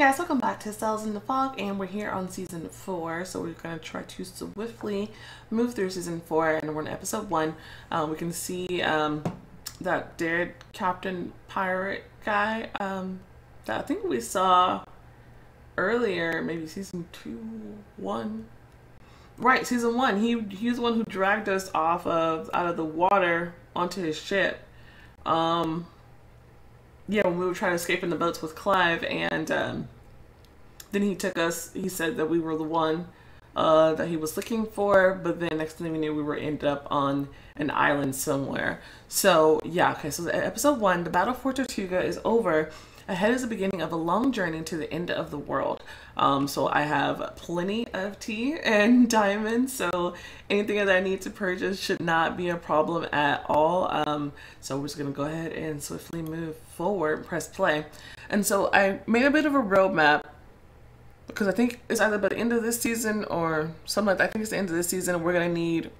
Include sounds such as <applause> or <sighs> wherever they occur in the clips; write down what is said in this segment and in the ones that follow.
guys, welcome back to Sails in the Fog, and we're here on season four. So we're gonna try to swiftly move through season four, and we're in episode one. Um, we can see um, that dead Captain Pirate guy um, that I think we saw earlier, maybe season two, one. Right, season one. He he's the one who dragged us off of out of the water onto his ship. Um, yeah, when we were trying to escape in the boats with Clive, and um, then he took us. He said that we were the one uh, that he was looking for, but then next thing we knew, we were ended up on an island somewhere. So yeah, okay. So episode one, the battle for Tortuga is over. Ahead is the beginning of a long journey to the end of the world. Um, so I have plenty of tea and <laughs> diamonds. So anything that I need to purchase should not be a problem at all. Um, so we're just gonna go ahead and swiftly move forward, press play. And so I made a bit of a roadmap because I think it's either by the end of this season or something like that. I think it's the end of this season. We're gonna need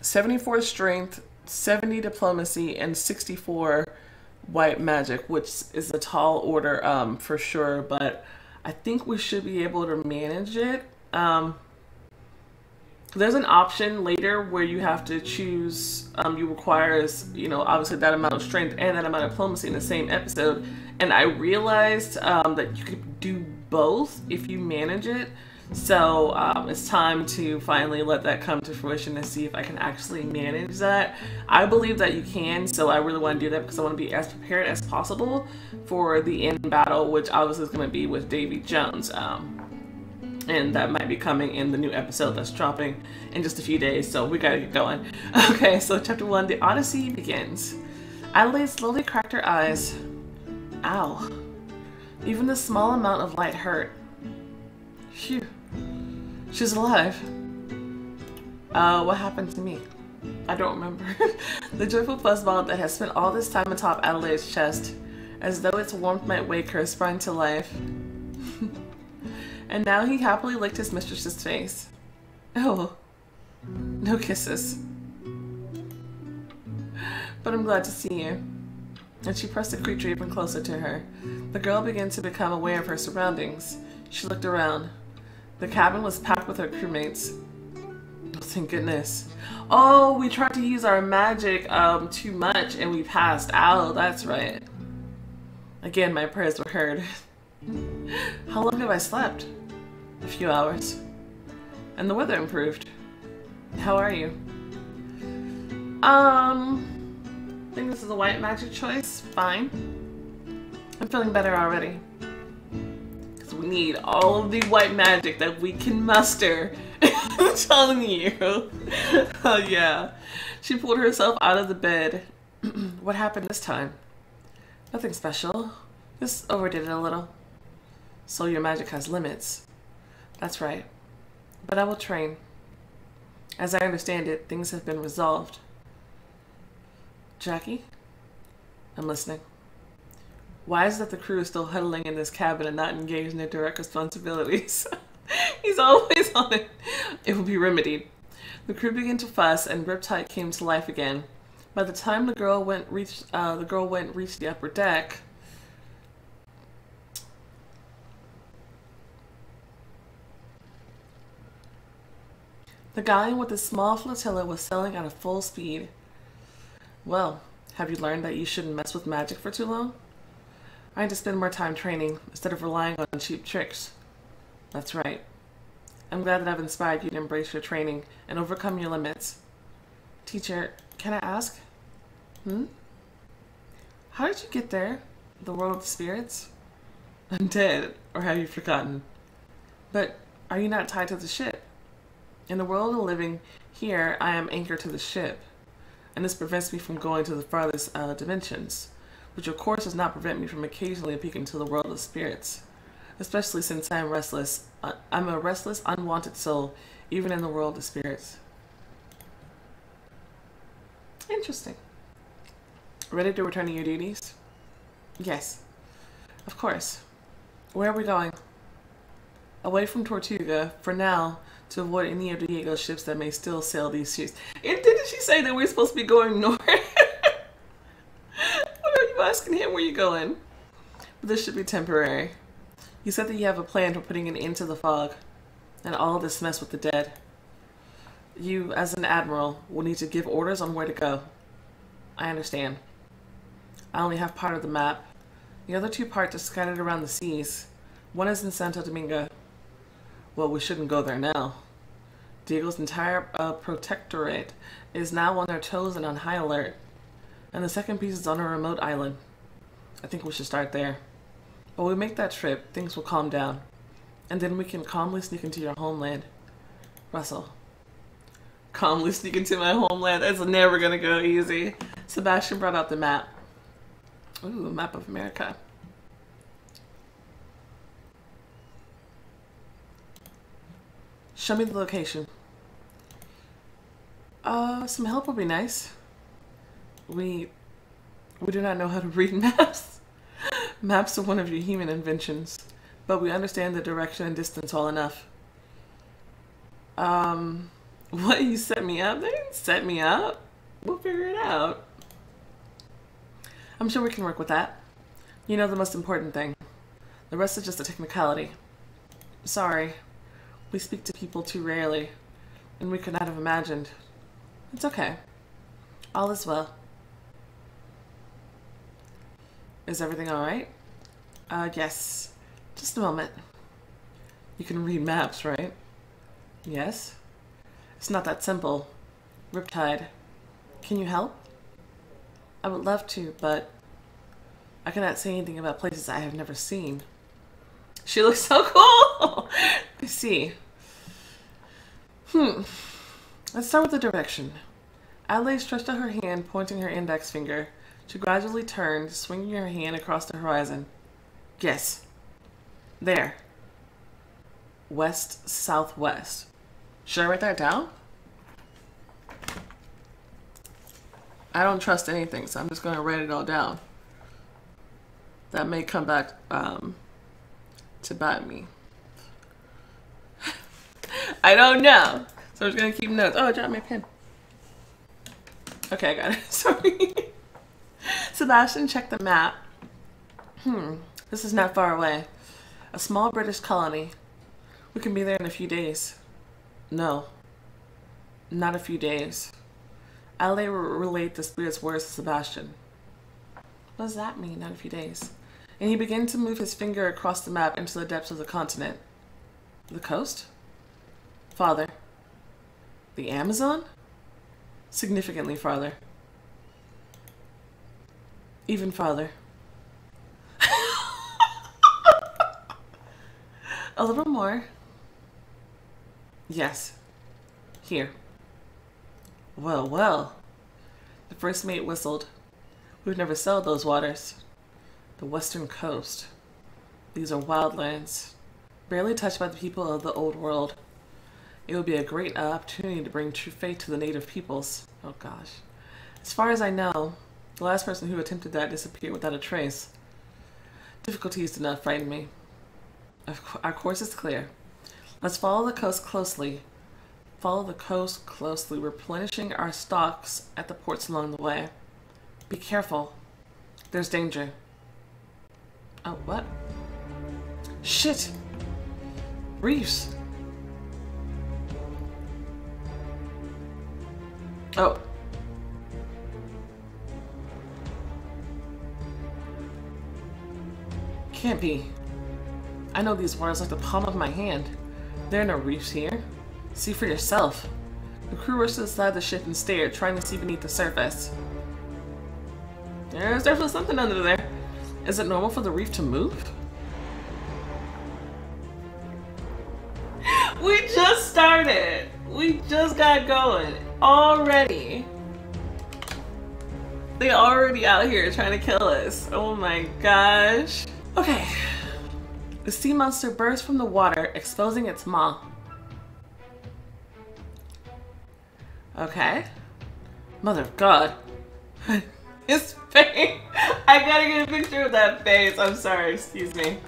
74 strength, 70 diplomacy, and 64 white magic, which is a tall order um, for sure, but I think we should be able to manage it. Um, there's an option later where you have to choose, um, you requires, you know, obviously that amount of strength and that amount of diplomacy in the same episode. And I realized um, that you could do both if you manage it. So um, it's time to finally let that come to fruition and see if I can actually manage that. I believe that you can, so I really want to do that because I want to be as prepared as possible for the end battle, which obviously is going to be with Davy Jones. Um, and that might be coming in the new episode that's dropping in just a few days, so we gotta get going. <laughs> Okay, so chapter one, the Odyssey begins. Adelaide slowly cracked her eyes. Ow. Even the small amount of light hurt. Phew. She's alive. Uh, what happened to me? I don't remember. <laughs> the joyful fuzzball that has spent all this time atop Adelaide's chest, as though its warmth might wake her, sprang to life. <laughs> and now he happily licked his mistress's face. Oh, no kisses. But I'm glad to see you. And she pressed the creature even closer to her. The girl began to become aware of her surroundings. She looked around. The cabin was packed with our crewmates. Oh, thank goodness. Oh, we tried to use our magic um, too much and we passed out. That's right. Again, my prayers were heard. How long have I slept? A few hours. And the weather improved. How are you? Um, I think this is a white magic choice. Fine. I'm feeling better already need all of the white magic that we can muster. <laughs> I'm telling you. <laughs> oh yeah. She pulled herself out of the bed. <clears throat> what happened this time? Nothing special. Just overdid it a little. So your magic has limits. That's right. But I will train. As I understand it, things have been resolved. Jackie? I'm listening. Why is that the crew is still huddling in this cabin and not engaged in their direct responsibilities? <laughs> He's always on it. It will be remedied. The crew began to fuss, and Riptide came to life again. By the time the girl went reached, uh, the girl went reached the upper deck. The galleon with the small flotilla was sailing at a full speed. Well, have you learned that you shouldn't mess with magic for too long? I need to spend more time training instead of relying on cheap tricks. That's right. I'm glad that I've inspired you to embrace your training and overcome your limits. Teacher, can I ask? Hmm? How did you get there? The world of spirits? <laughs> I'm dead, or have you forgotten? But are you not tied to the ship? In the world of living, here I am anchored to the ship, and this prevents me from going to the farthest uh, dimensions which of course does not prevent me from occasionally peeking into the world of spirits, especially since I am restless. Uh, I'm a restless, unwanted soul, even in the world of spirits. Interesting. Ready to return to your duties? Yes. Of course. Where are we going? Away from Tortuga, for now, to avoid any of Diego's ships that may still sail these seas. And didn't she say that we're supposed to be going <laughs> north? Asking him where you going. But this should be temporary. You said that you have a plan for putting an end to the fog and all this mess with the dead. You, as an admiral, will need to give orders on where to go. I understand. I only have part of the map. The other two parts are scattered around the seas. One is in Santo Domingo. Well, we shouldn't go there now. Diego's entire uh, protectorate is now on their toes and on high alert. And the second piece is on a remote island. I think we should start there. When we make that trip, things will calm down. And then we can calmly sneak into your homeland. Russell. Calmly sneak into my homeland. It's never gonna go easy. Sebastian brought out the map. Ooh, map of America. Show me the location. Uh, some help would be nice. We we do not know how to read <laughs> maps. <laughs> maps are one of your human inventions, but we understand the direction and distance well enough. Um, <laughs> what you set me up? They didn't set me up. We'll figure it out. I'm sure we can work with that. You know the most important thing. The rest is just a technicality. Sorry. We speak to people too rarely, and we could not have imagined. It's okay. All is well. Is everything alright? Uh, yes. Just a moment. You can read maps, right? Yes? It's not that simple. Riptide. Can you help? I would love to, but I cannot say anything about places I have never seen. She looks so <laughs> cool! I see. Hmm. Let's start with the direction. Adelaide stretched out her hand, pointing her index finger. She gradually turned, swinging her hand across the horizon. Yes. There. West southwest. Should I write that down? I don't trust anything, so I'm just going to write it all down. That may come back um, to bite me. <laughs> I don't know. So I'm just going to keep notes. Oh, I dropped my pen. Okay, I got it. <laughs> Sorry. <laughs> Sebastian checked the map. Hmm, this is not far away. A small British colony. We can be there in a few days. No, not a few days. Will relate the spirit's words to Sebastian. What does that mean, not a few days? And he began to move his finger across the map into the depths of the continent. The coast? Father. The Amazon? Significantly farther. Even farther. <laughs> a little more. Yes. Here. Well, well. The first mate whistled. We've never sailed those waters. The western coast. These are wildlands, barely touched by the people of the old world. It would be a great opportunity to bring true faith to the native peoples. Oh gosh. As far as I know, the last person who attempted that disappeared without a trace. Difficulties do not frighten me. Our course is clear. Let's follow the coast closely. Follow the coast closely, replenishing our stocks at the ports along the way. Be careful. There's danger. Oh, what? Shit! Reefs! Oh. Can't be. I know these waters like the palm of my hand. There are no reefs here. See for yourself. The crew rushed to the side of the ship and stared, trying to see beneath the surface. There's definitely something under there. Is it normal for the reef to move? <laughs> we just started. We just got going. Already. They already out here trying to kill us. Oh my gosh. Okay. The sea monster bursts from the water, exposing its maw. Okay. Mother of God. <laughs> His face. I gotta get a picture of that face. I'm sorry, excuse me.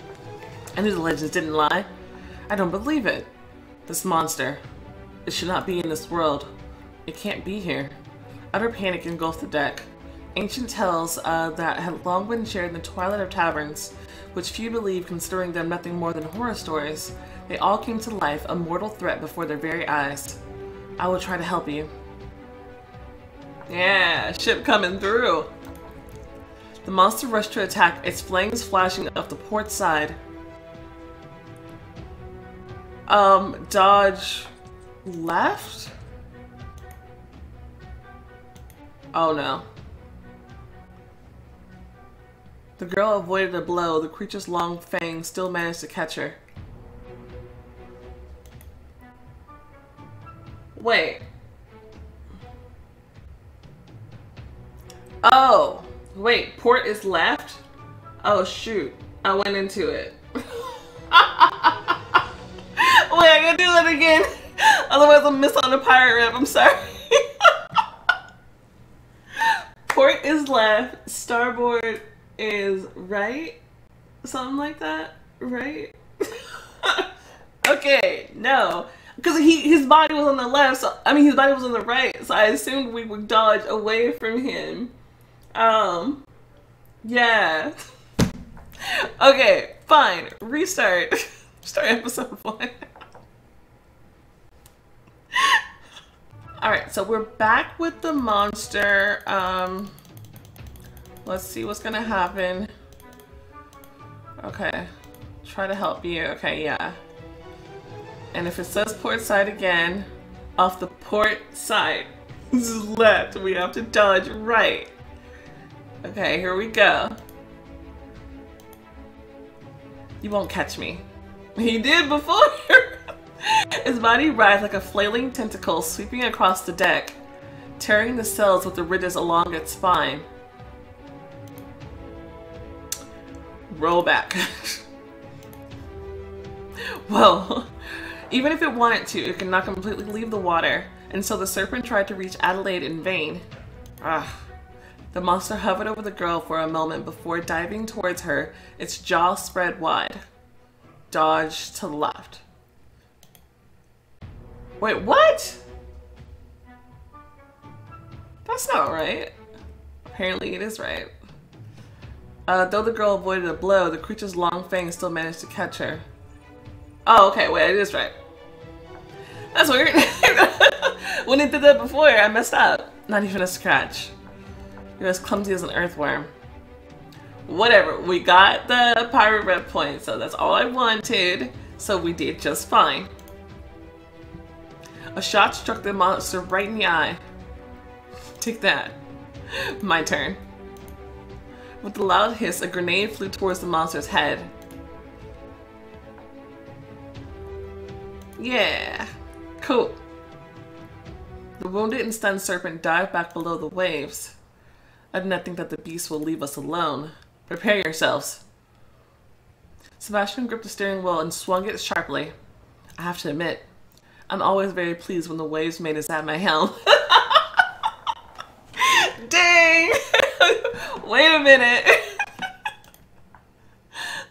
I knew the legends didn't lie. I don't believe it. This monster. It should not be in this world. It can't be here. Utter panic engulfed the deck. Ancient tales uh, that had long been shared in the twilight of taverns, which few believed considering them nothing more than horror stories, they all came to life, a mortal threat before their very eyes. I will try to help you. Yeah, ship coming through. The monster rushed to attack, its flames flashing up the port side. Um, dodge left? Oh no. The girl avoided a blow. The creature's long fangs still managed to catch her. Wait. Oh. Wait, port is left? Oh shoot. I went into it. <laughs> Wait, I gotta do that again. <laughs> Otherwise I'll miss on the pirate rep. I'm sorry. <laughs> port is left. Starboard is right. Something like that, right? <laughs> okay, no because he his body was on the left, so I mean his body was on the right, so I assumed we would dodge away from him. Um, yeah. <laughs> okay, fine. Restart. <laughs> Start episode one. Alright, so we're back with the monster. Um, let's see what's gonna happen. Okay. Try to help you. Okay, yeah. And if it says port side again, off the port side, this is left. We have to dodge right. Okay, here we go. You won't catch me. <laughs> He did before. <laughs> His body writhed like a flailing tentacle sweeping across the deck, tearing the cells with the ridges along its spine. Roll back. well, even if it wanted to, it could not completely leave the water, and so the serpent tried to reach Adelaide in vain. Ugh. The monster hovered over the girl for a moment before diving towards her, its jaw spread wide. Dodge to the left. Wait, what? That's not right. Apparently it is right. Uh, though the girl avoided a blow, the creature's long fangs still managed to catch her. Oh, okay, wait, it is right. That's weird. <laughs> when it did that before, I messed up. Not even a scratch. You're as clumsy as an earthworm. Whatever, we got the pirate rep point, so that's all I wanted. So we did just fine. A shot struck the monster right in the eye. Take that. My turn. With a loud hiss, a grenade flew towards the monster's head. Yeah. Cool. The wounded and stunned serpent dived back below the waves. I do not think that the beast will leave us alone. Prepare yourselves. Sebastian gripped the steering wheel and swung it sharply. I have to admit, I'm always very pleased when the waves made us at my helm. <laughs> Dang! <laughs> <laughs> Wait a minute. <laughs>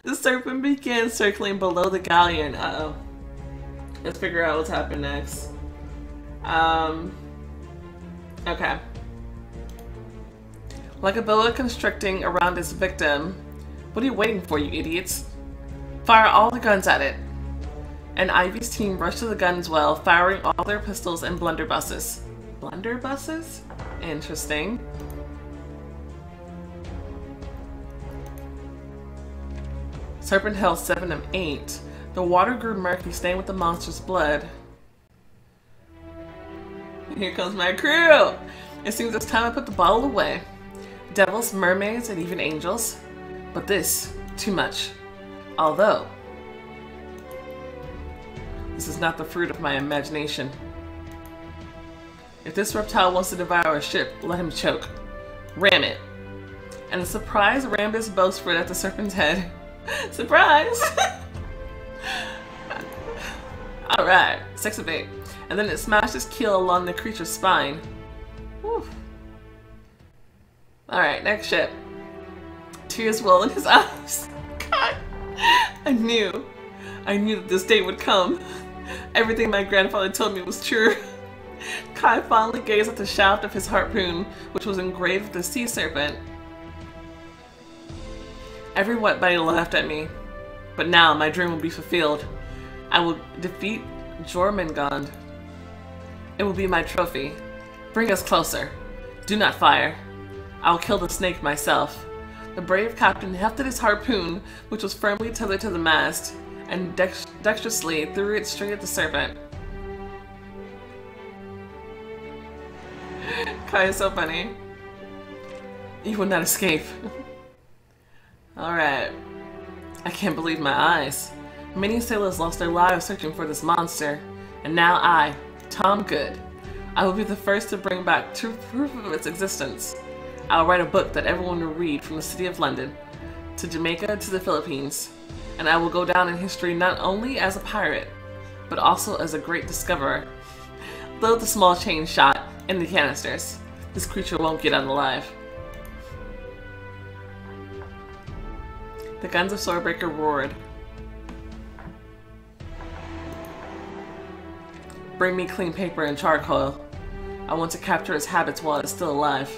the serpent begins circling below the galleon. Uh oh Let's figure out what's happening next. Um, okay. Like a boa constricting around its victim. What are you waiting for, you idiots? Fire all the guns at it. And Ivy's team rushed to the gun as well, firing all their pistols and blunderbusses. Blunderbusses? Interesting. Serpent held 7 of 8. The water grew murky, stained with the monster's blood. Here comes my crew! It seems it's time I put the bottle away. Devils, mermaids, and even angels. But this, too much. Although, this is not the fruit of my imagination. If this reptile wants to devour a ship, let him choke. Ram it. And the surprise Rambus Bowsprit at the serpent's head. <laughs> surprise! Alright, six of eight. And then it smashes keel along the creature's spine. Alright, next ship. Tears well in his <laughs> eyes. God. I knew. I knew that this day would come. Everything my grandfather told me was true. Kai finally gazed at the shaft of his harpoon, which was engraved with the sea serpent. Every laughed at me, but now my dream will be fulfilled. I will defeat Jormungand. It will be my trophy. Bring us closer. Do not fire. I will kill the snake myself. The brave captain hefted his harpoon, which was firmly tethered to the mast, and dex dexterously threw it straight at the serpent. <laughs> Kai is so funny. You will not escape. <laughs> Alright. I can't believe my eyes. Many sailors lost their lives searching for this monster, and now I, Tom Good, I will be the first to bring back true proof of its existence. I'll write a book that everyone will read from the city of London, to Jamaica to the Philippines, and I will go down in history not only as a pirate, but also as a great discoverer. Though the small chain shot in the canisters, this creature won't get out alive. The guns of Swordbreaker roared. Bring me clean paper and charcoal. I want to capture his habits while it's still alive.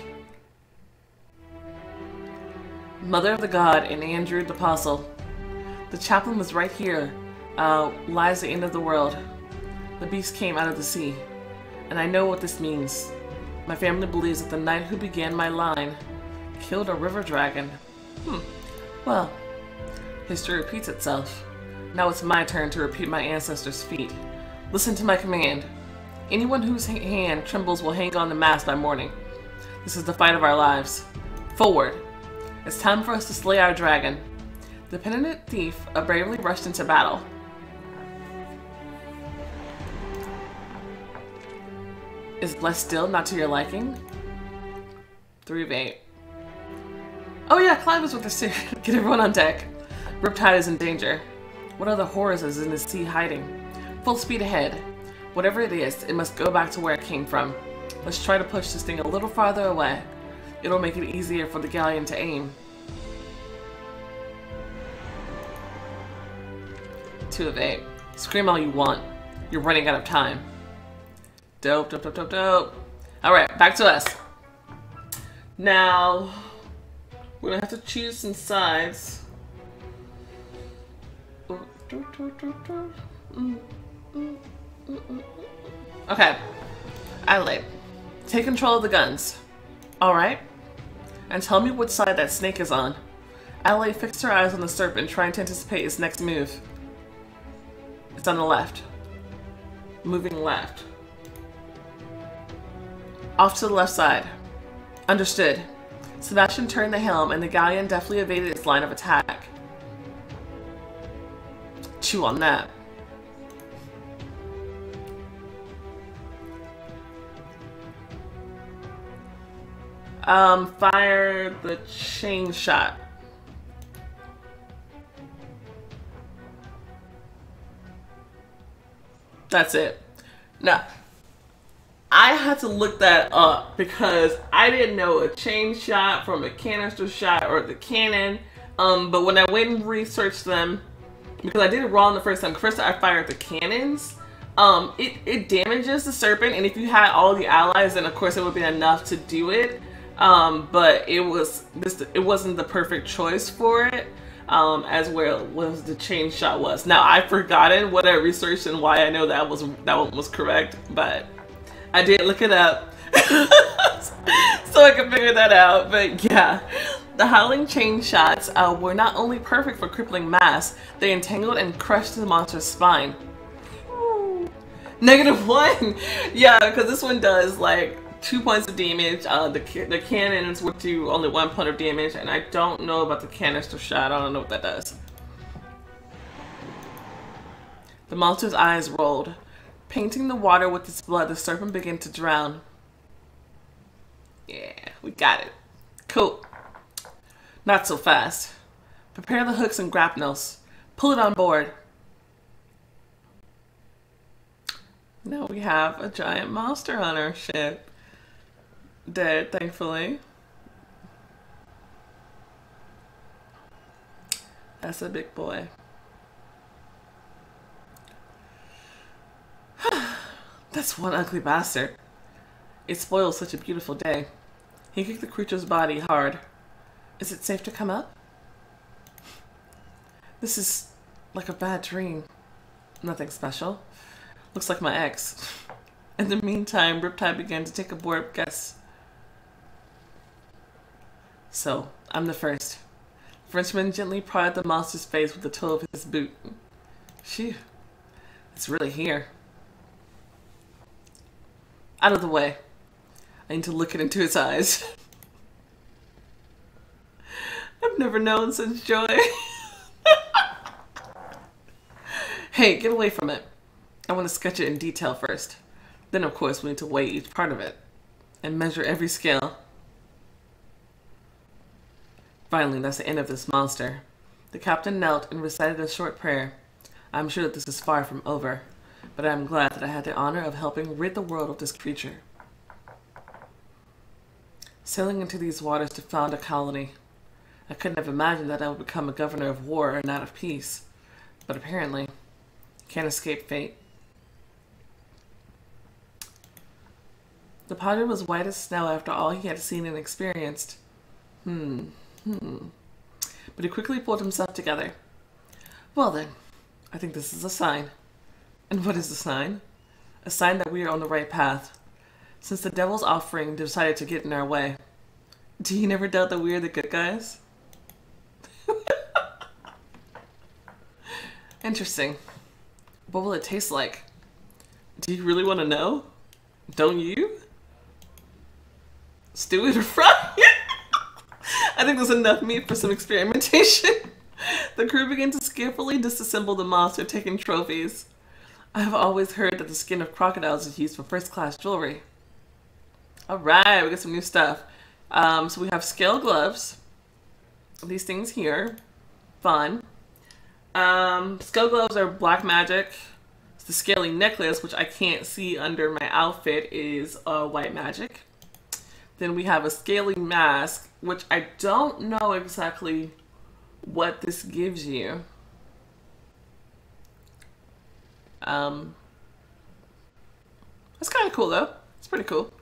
Mother of the God and Andrew the Apostle. The chaplain was right here. Uh, lies the end of the world. The beast came out of the sea. And I know what this means. My family believes that the knight who began my line killed a river dragon. Hmm. Well, history repeats itself. Now it's my turn to repeat my ancestors' feat. Listen to my command. Anyone whose hand trembles will hang on the mast by morning. This is the fight of our lives. Forward! It's time for us to slay our dragon. The penitent thief bravely rushed into battle. Is Blessed still not to your liking? Three of eight. Oh yeah, Clive was with the too. <laughs> Get everyone on deck. Riptide is in danger. What other horrors is in the sea hiding? Full speed ahead. Whatever it is, it must go back to where it came from. Let's try to push this thing a little farther away. It'll make it easier for the galleon to aim. Two of eight. Scream all you want. You're running out of time. Dope, dope, dope, dope, dope. Alright, back to us. Now, we're gonna have to choose some sides. Okay. Adelaide, take control of the guns. Alright? And tell me which side that snake is on. Adelaide fixed her eyes on the serpent, trying to anticipate its next move. It's on the left. Moving left. Off to the left side. Understood. Sebastian turned the helm and the galleon deftly evaded its line of attack. Chew on that. Um, fire the chain shot. That's it. Now, I had to look that up because I didn't know a chain shot from a canister shot or the cannon. Um, but when I went and researched them, because I did it wrong the first time. First I fired the cannons. Um, it, it damages the serpent, and if you had all the allies, then of course it would be enough to do it. Um, but it was this it wasn't the perfect choice for it. Um, as well was the chain shot was. Now I've forgotten what I researched and why I know that was that one was correct, but I did look it up <laughs> so I can figure that out. But yeah, the howling chain shots uh, were not only perfect for crippling mass, they entangled and crushed the monster's spine. Negative one, <laughs> yeah, because this one does like two points of damage. Uh, the the cannons would do only one point of damage, and I don't know about the canister shot. I don't know what that does. The monster's eyes rolled. Painting the water with its blood, the serpent began to drown. Yeah, we got it. Cool. Not so fast. Prepare the hooks and grapnels. Pull it on board. Now we have a giant monster on our ship. Dead, thankfully. That's a big boy. <sighs> That's one ugly bastard. It spoils such a beautiful day. He kicked the creature's body hard. Is it safe to come up? This is like a bad dream. Nothing special. Looks like my ex. <laughs> In the meantime, Riptide began to take a bored guess. So, I'm the first. Frenchman gently prodded the monster's face with the toe of his boot. Phew. It's really here. Out of the way. I need to look it into his eyes. <laughs> I've never known such joy. <laughs> hey, get away from it. I want to sketch it in detail first. Then, of course, we need to weigh each part of it and measure every scale. Finally, that's the end of this monster. The captain knelt and recited a short prayer. I'm sure that this is far from over, but I am glad that I had the honor of helping rid the world of this creature. Sailing into these waters to found a colony. I couldn't have imagined that I would become a governor of war and not of peace, but apparently, can't escape fate. The padre was white as snow after all he had seen and experienced. Hmm, hmm. But he quickly pulled himself together. Well then, I think this is a sign. And what is the sign? A sign that we are on the right path. Since the devil's offering decided to get in our way. Do you never doubt that we are the good guys? <laughs> Interesting. What will it taste like? Do you really want to know? Don't you? stew it or fry it. <laughs> I think there's enough meat for some experimentation. <laughs> the crew began to skillfully disassemble the monster, taking trophies. I have always heard that the skin of crocodiles is used for first class jewelry. Alright, we got some new stuff. Um, so we have scale gloves. These things here. Fun. Um, scale gloves are black magic. The scaly necklace, which I can't see under my outfit, is uh, white magic. Then we have a scaly mask, which I don't know exactly what this gives you. Um, that's kind of cool though. It's pretty cool.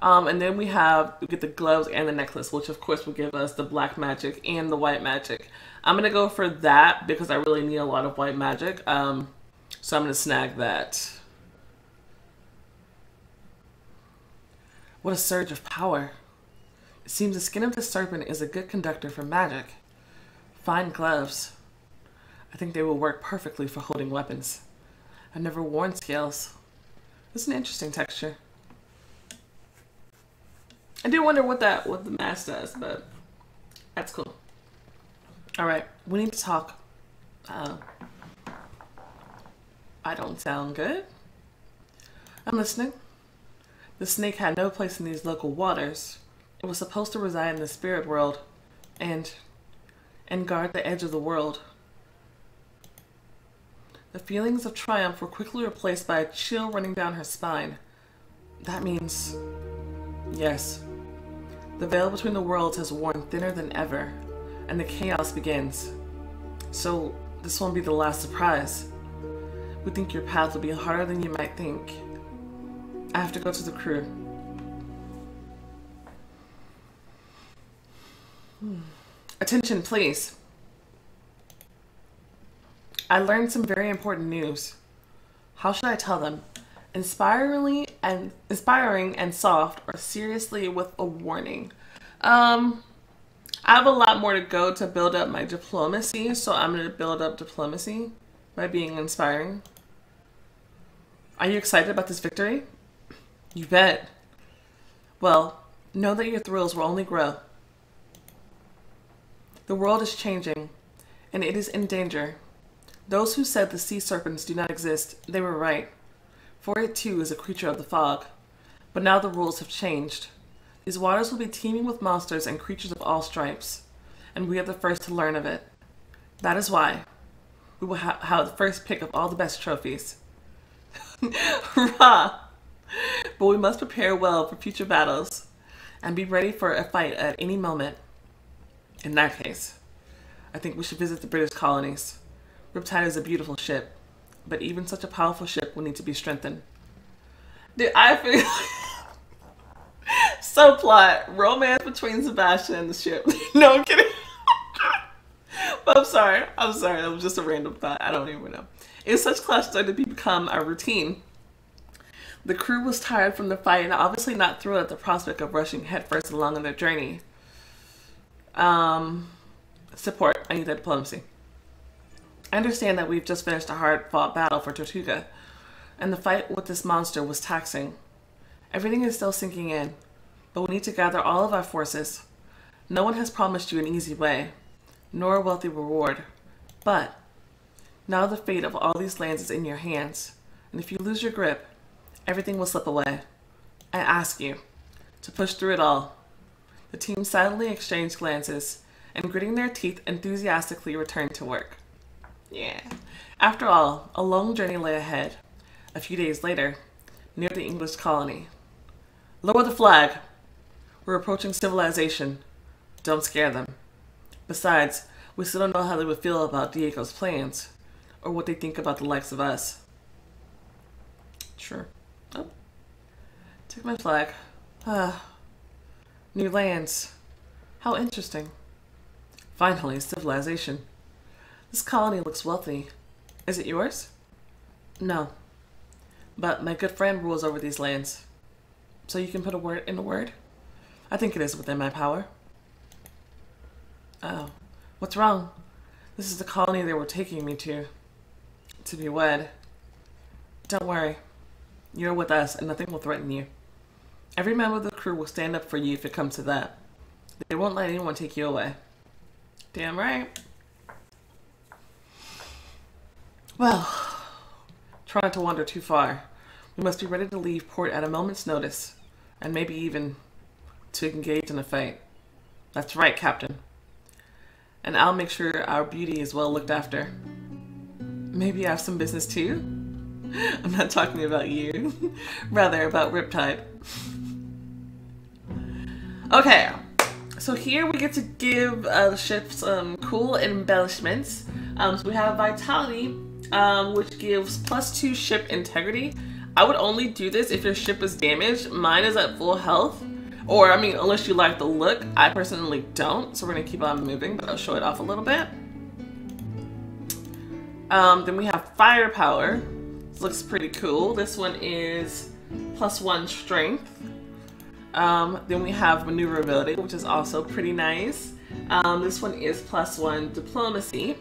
Um, and then we have, we get the gloves and the necklace, which of course will give us the black magic and the white magic. I'm going to go for that because I really need a lot of white magic. Um, so I'm to snag that. What a surge of power. It seems the skin of the serpent is a good conductor for magic. Fine gloves. I think they will work perfectly for holding weapons. I've never worn scales. It's an interesting texture. I do wonder what that what the mask does, but that's cool. All right, we need to talk. Uh, I don't sound good. I'm listening. The snake had no place in these local waters. It was supposed to reside in the spirit world and and guard the edge of the world. The feelings of triumph were quickly replaced by a chill running down her spine. That means yes. The veil between the worlds has worn thinner than ever, and the chaos begins. So this won't be the last surprise. We think your path will be harder than you might think. I have to go to the crew. Hmm. Attention, please. I learned some very important news. How should I tell them? Inspiringly and inspiring and soft, or seriously with a warning. Um, I have a lot more to go to build up my diplomacy, so I'm going to build up diplomacy by being inspiring. Are you excited about this victory? You bet. Well, know that your thrills will only grow. The world is changing, and it is in danger. Those who said the sea serpents do not exist, they were right, for it too is a creature of the fog. But now the rules have changed. These waters will be teeming with monsters and creatures of all stripes, and we are the first to learn of it. That is why we will ha have the first pick of all the best trophies. <laughs> Hurrah! but we must prepare well for future battles and be ready for a fight at any moment. In that case, I think we should visit the British colonies. Riptide is a beautiful ship, but even such a powerful ship will need to be strengthened. Dude, I feel <laughs> so plot romance between Sebastian and the ship. <laughs> no, I'm kidding. <laughs> but I'm sorry. I'm sorry. That was just a random thought. I don't even know. In such clash started to become a routine. The crew was tired from the fight and obviously not thrilled at the prospect of rushing headfirst along on their journey. Um, support. I need that diplomacy. I understand that we've just finished a hard fought battle for Tortuga, and the fight with this monster was taxing. Everything is still sinking in, but we need to gather all of our forces. No one has promised you an easy way, nor a wealthy reward, but now the fate of all these lands is in your hands, and if you lose your grip, everything will slip away. I ask you to push through it all. The team silently exchanged glances and, gritting their teeth, enthusiastically returned to work. Yeah. After all, a long journey lay ahead. A few days later, near the English colony. Lower the flag! We're approaching civilization. Don't scare them. Besides, we still don't know how they would feel about Diego's plans, or what they think about the likes of us. Sure. Oh. Take my flag. Ah. New lands. How interesting. Finally, civilization. This colony looks wealthy. Is it yours? No. But my good friend rules over these lands. So you can put a word in a word? I think it is within my power. Oh. What's wrong? This is the colony they were taking me to. To be wed. Don't worry. You're with us and nothing will threaten you. Every member of the crew will stand up for you if it comes to that. They won't let anyone take you away. Damn right. Well, try not to wander too far. We must be ready to leave port at a moment's notice, and maybe even to engage in a fight. That's right, Captain. And I'll make sure our beauty is well looked after. Maybe I have some business too? <laughs> I'm not talking about you. <laughs> Rather about Riptide. Okay, so here we get to give uh, the ship some cool embellishments. Um, so we have Vitality, um, which gives plus two ship integrity. I would only do this if your ship is damaged. Mine is at full health. Or, I mean, unless you like the look. I personally don't, so we're going to keep on moving, but I'll show it off a little bit. Um, then we have Firepower. This looks pretty cool. This one is plus one strength. Um, then we have Maneuverability, which is also pretty nice. Um, this one is plus one Diplomacy.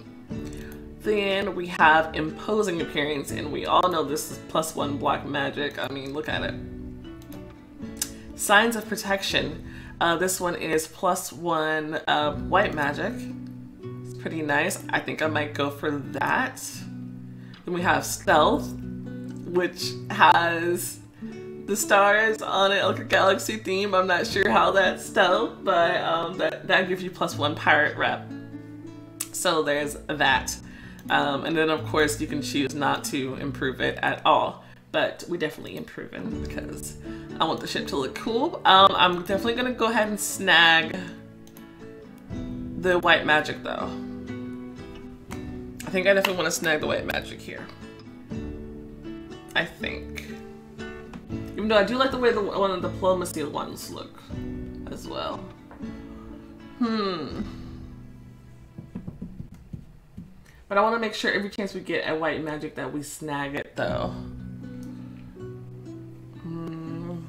Then we have Imposing Appearance, and we all know this is plus one Black Magic. I mean, look at it. Signs of Protection. Uh, this one is plus one uh, White Magic. It's pretty nice. I think I might go for that. Then we have Stealth, which has the stars on it like a galaxy theme. I'm not sure how that's stealth, but um, that, that gives you plus one pirate rep. So there's that. Um, and then of course you can choose not to improve it at all. But we definitely improve it because I want the ship to look cool. Um, I'm definitely gonna go ahead and snag the white magic though. I think I definitely want to snag the white magic here. I think. Even though I do like the way the one of the diplomacy ones look as well. Hmm. But I want to make sure every chance we get at white magic that we snag it though. Hmm.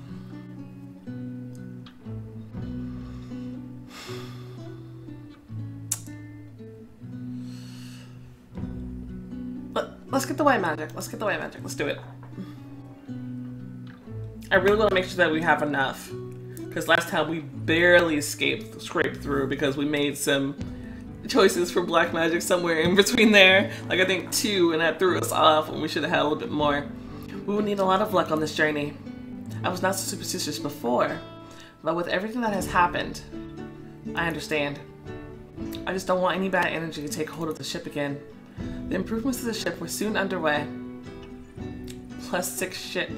Let, let's get the white magic. Let's get the white magic. Let's do it. I really want to make sure that we have enough. Because last time we barely escaped, scraped through because we made some choices for black magic somewhere in between there. Like I think two and that threw us off and we should have had a little bit more. We will need a lot of luck on this journey. I was not so superstitious before, but with everything that has happened, I understand. I just don't want any bad energy to take hold of the ship again. The improvements to the ship were soon underway. Plus six ship.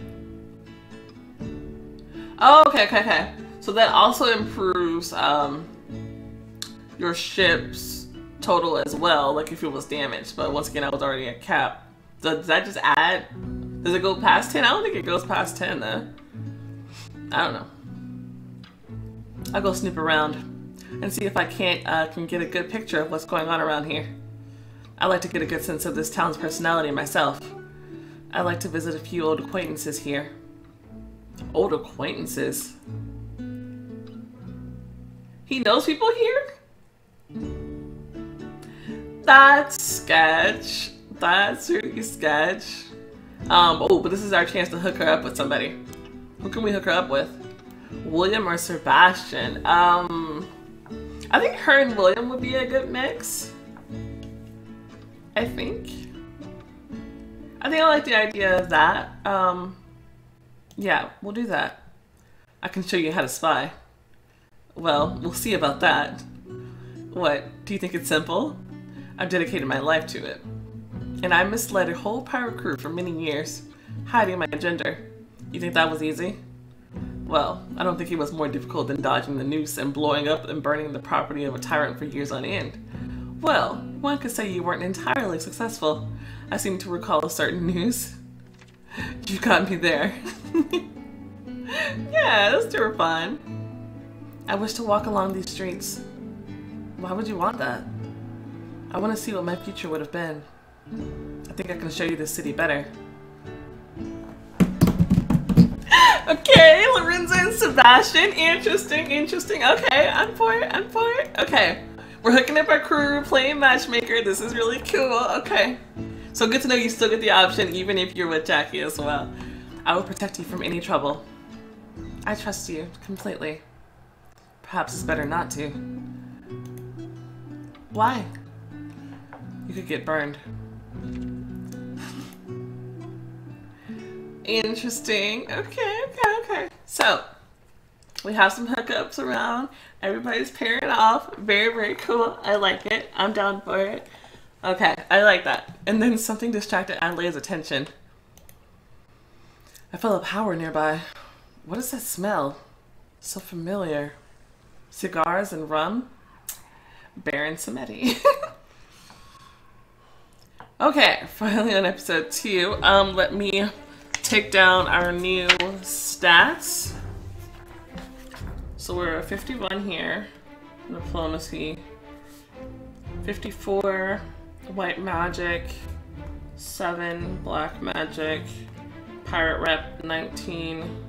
Oh, okay, okay, okay. So that also improves um, your ship's total as well, like if it was damaged. But once again, I was already at cap. Does that just add? Does it go past 10? I don't think it goes past 10 though. I don't know. I'll go snoop around and see if I can't uh, can get a good picture of what's going on around here. I like to get a good sense of this town's personality myself. I like to visit a few old acquaintances here. Old acquaintances? He knows people here? That's sketch. That's really sketch. Um, oh, but this is our chance to hook her up with somebody. Who can we hook her up with? William or Sebastian? Um, I think her and William would be a good mix. I think. I think I like the idea of that. Um, yeah, we'll do that. I can show you how to spy. Well, we'll see about that. What, do you think it's simple? I've dedicated my life to it. And I misled a whole pirate crew for many years, hiding my gender. You think that was easy? Well, I don't think it was more difficult than dodging the noose and blowing up and burning the property of a tyrant for years on end. Well, one could say you weren't entirely successful. I seem to recall a certain news. <laughs> You got me there. yeah, those two were fun. I wish to walk along these streets. Why would you want that? I want to see what my future would have been. I think I can show you the city better. <gasps> okay, Lorenzo and Sebastian. Interesting, interesting. Okay, I'm for it, I'm for it. Okay, we're hooking up our crew, playing matchmaker. This is really cool. Okay. So good to know you still get the option even if you're with Jackie as well. I will protect you from any trouble. I trust you completely. Perhaps it's better not to. Why? You could get burned. Interesting. Okay, okay, okay. So, we have some hookups around. Everybody's pairing off. Very, very cool. I like it. I'm down for it. Okay, I like that. And then something distracted Adelaide's attention. I felt a power nearby. What is that smell? So familiar. Cigars and rum? Baron Samedi. <laughs> okay, finally on episode two. Um, let me take down our new stats. So we're at 51 here. Diplomacy. 54 white magic, 7 black magic, pirate rep 19.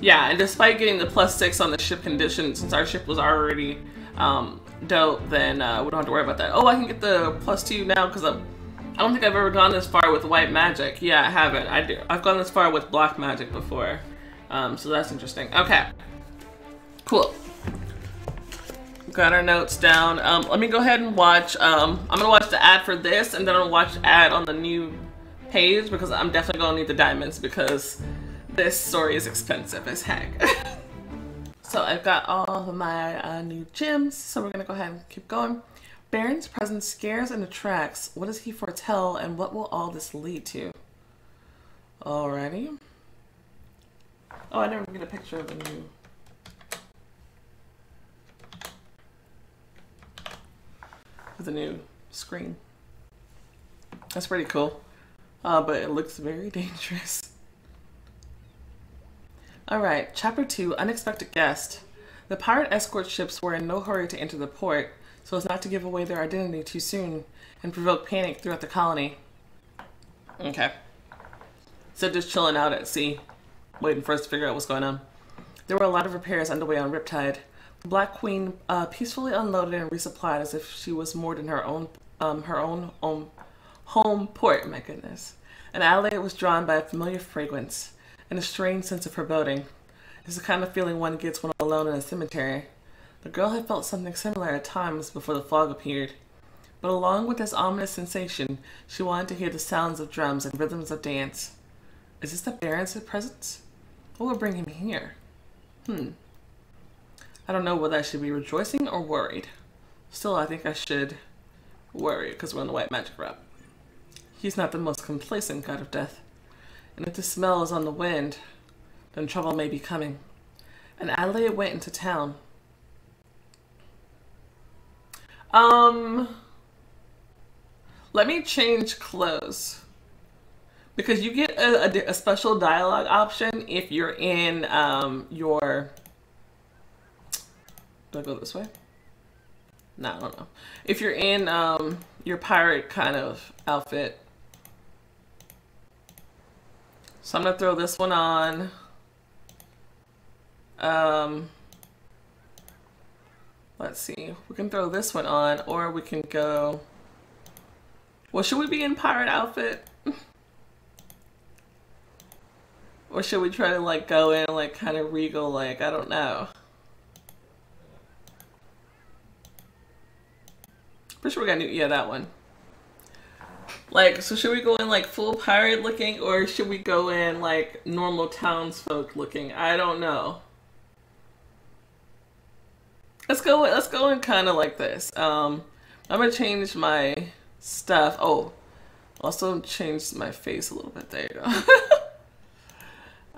Yeah, and despite getting the plus 6 on the ship condition, since our ship was already um, dope, then uh, we don't have to worry about that. Oh, I can get the plus 2 now because I don't think I've ever gone this far with white magic. Yeah, I haven't. I do. I've gone this far with black magic before. Um, so that's interesting. Okay. Cool. Got our notes down. Um, let me go ahead and watch. Um, I'm gonna watch the ad for this, and then I'll watch the ad on the new page because I'm definitely gonna need the diamonds because this story is expensive as heck. <laughs> so I've got all of my uh, new gems. So we're gonna go ahead and keep going. Baron's presence scares and attracts. What does he foretell, and what will all this lead to? Alrighty. Oh, I never get a picture of the new with a new screen. That's pretty cool. Uh, but it looks very <laughs> dangerous. Alright, Chapter 2, Unexpected Guest. The pirate escort ships were in no hurry to enter the port, so as not to give away their identity too soon and provoke panic throughout the colony. Okay. So just chilling out at sea, waiting for us to figure out what's going on. There were a lot of repairs underway on Riptide, The Black Queen uh, peacefully unloaded and resupplied as if she was moored in her own um, her own home, home port. My goodness. And Adelaide was drawn by a familiar fragrance and a strange sense of foreboding. It's the kind of feeling one gets when alone in a cemetery. The girl had felt something similar at times before the fog appeared. But along with this ominous sensation, she wanted to hear the sounds of drums and rhythms of dance. Is this the Baron's presence? What will bring him here? Hmm. I don't know whether I should be rejoicing or worried. Still, I think I should worry because we're on the white magic route. He's not the most complacent god of death. And if the smell is on the wind, then trouble may be coming. And Adelaide went into town. Um, let me change clothes. Because you get a, a, a special dialogue option if you're in um, your Do I go this way? No, I don't know. If you're in um, your pirate kind of outfit. So I'm going to throw this one on. Um, let's see. We can throw this one on, or we can go... Well, should we be in pirate outfit? <laughs> or should we try to, like, go in, like, kind of regal, like, I don't know. Pretty sure we got new, yeah, that one. Like, so should we go in like full pirate looking or should we go in like normal townsfolk looking? I don't know. Let's go, let's go in kind of like this. Um, I'm gonna change my stuff. Oh, also change my face a little bit. There you go.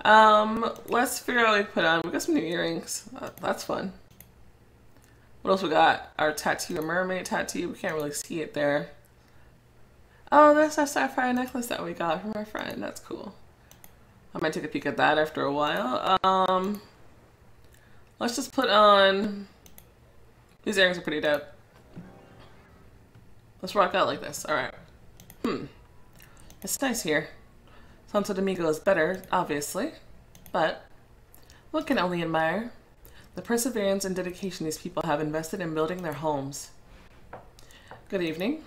<laughs> um, let's figure out what we put on. We got some new earrings. That's fun. What else we got? Our tattoo, a mermaid tattoo. We can't really see it there. Oh, that's our sapphire necklace that we got from our friend. That's cool. I might take a peek at that after a while. Um, let's just put on... These earrings are pretty dope. Let's rock out like this. All right. Hmm. It's nice here. Santo Domingo is better, obviously, but one can only admire. The perseverance and dedication these people have invested in building their homes. Good evening.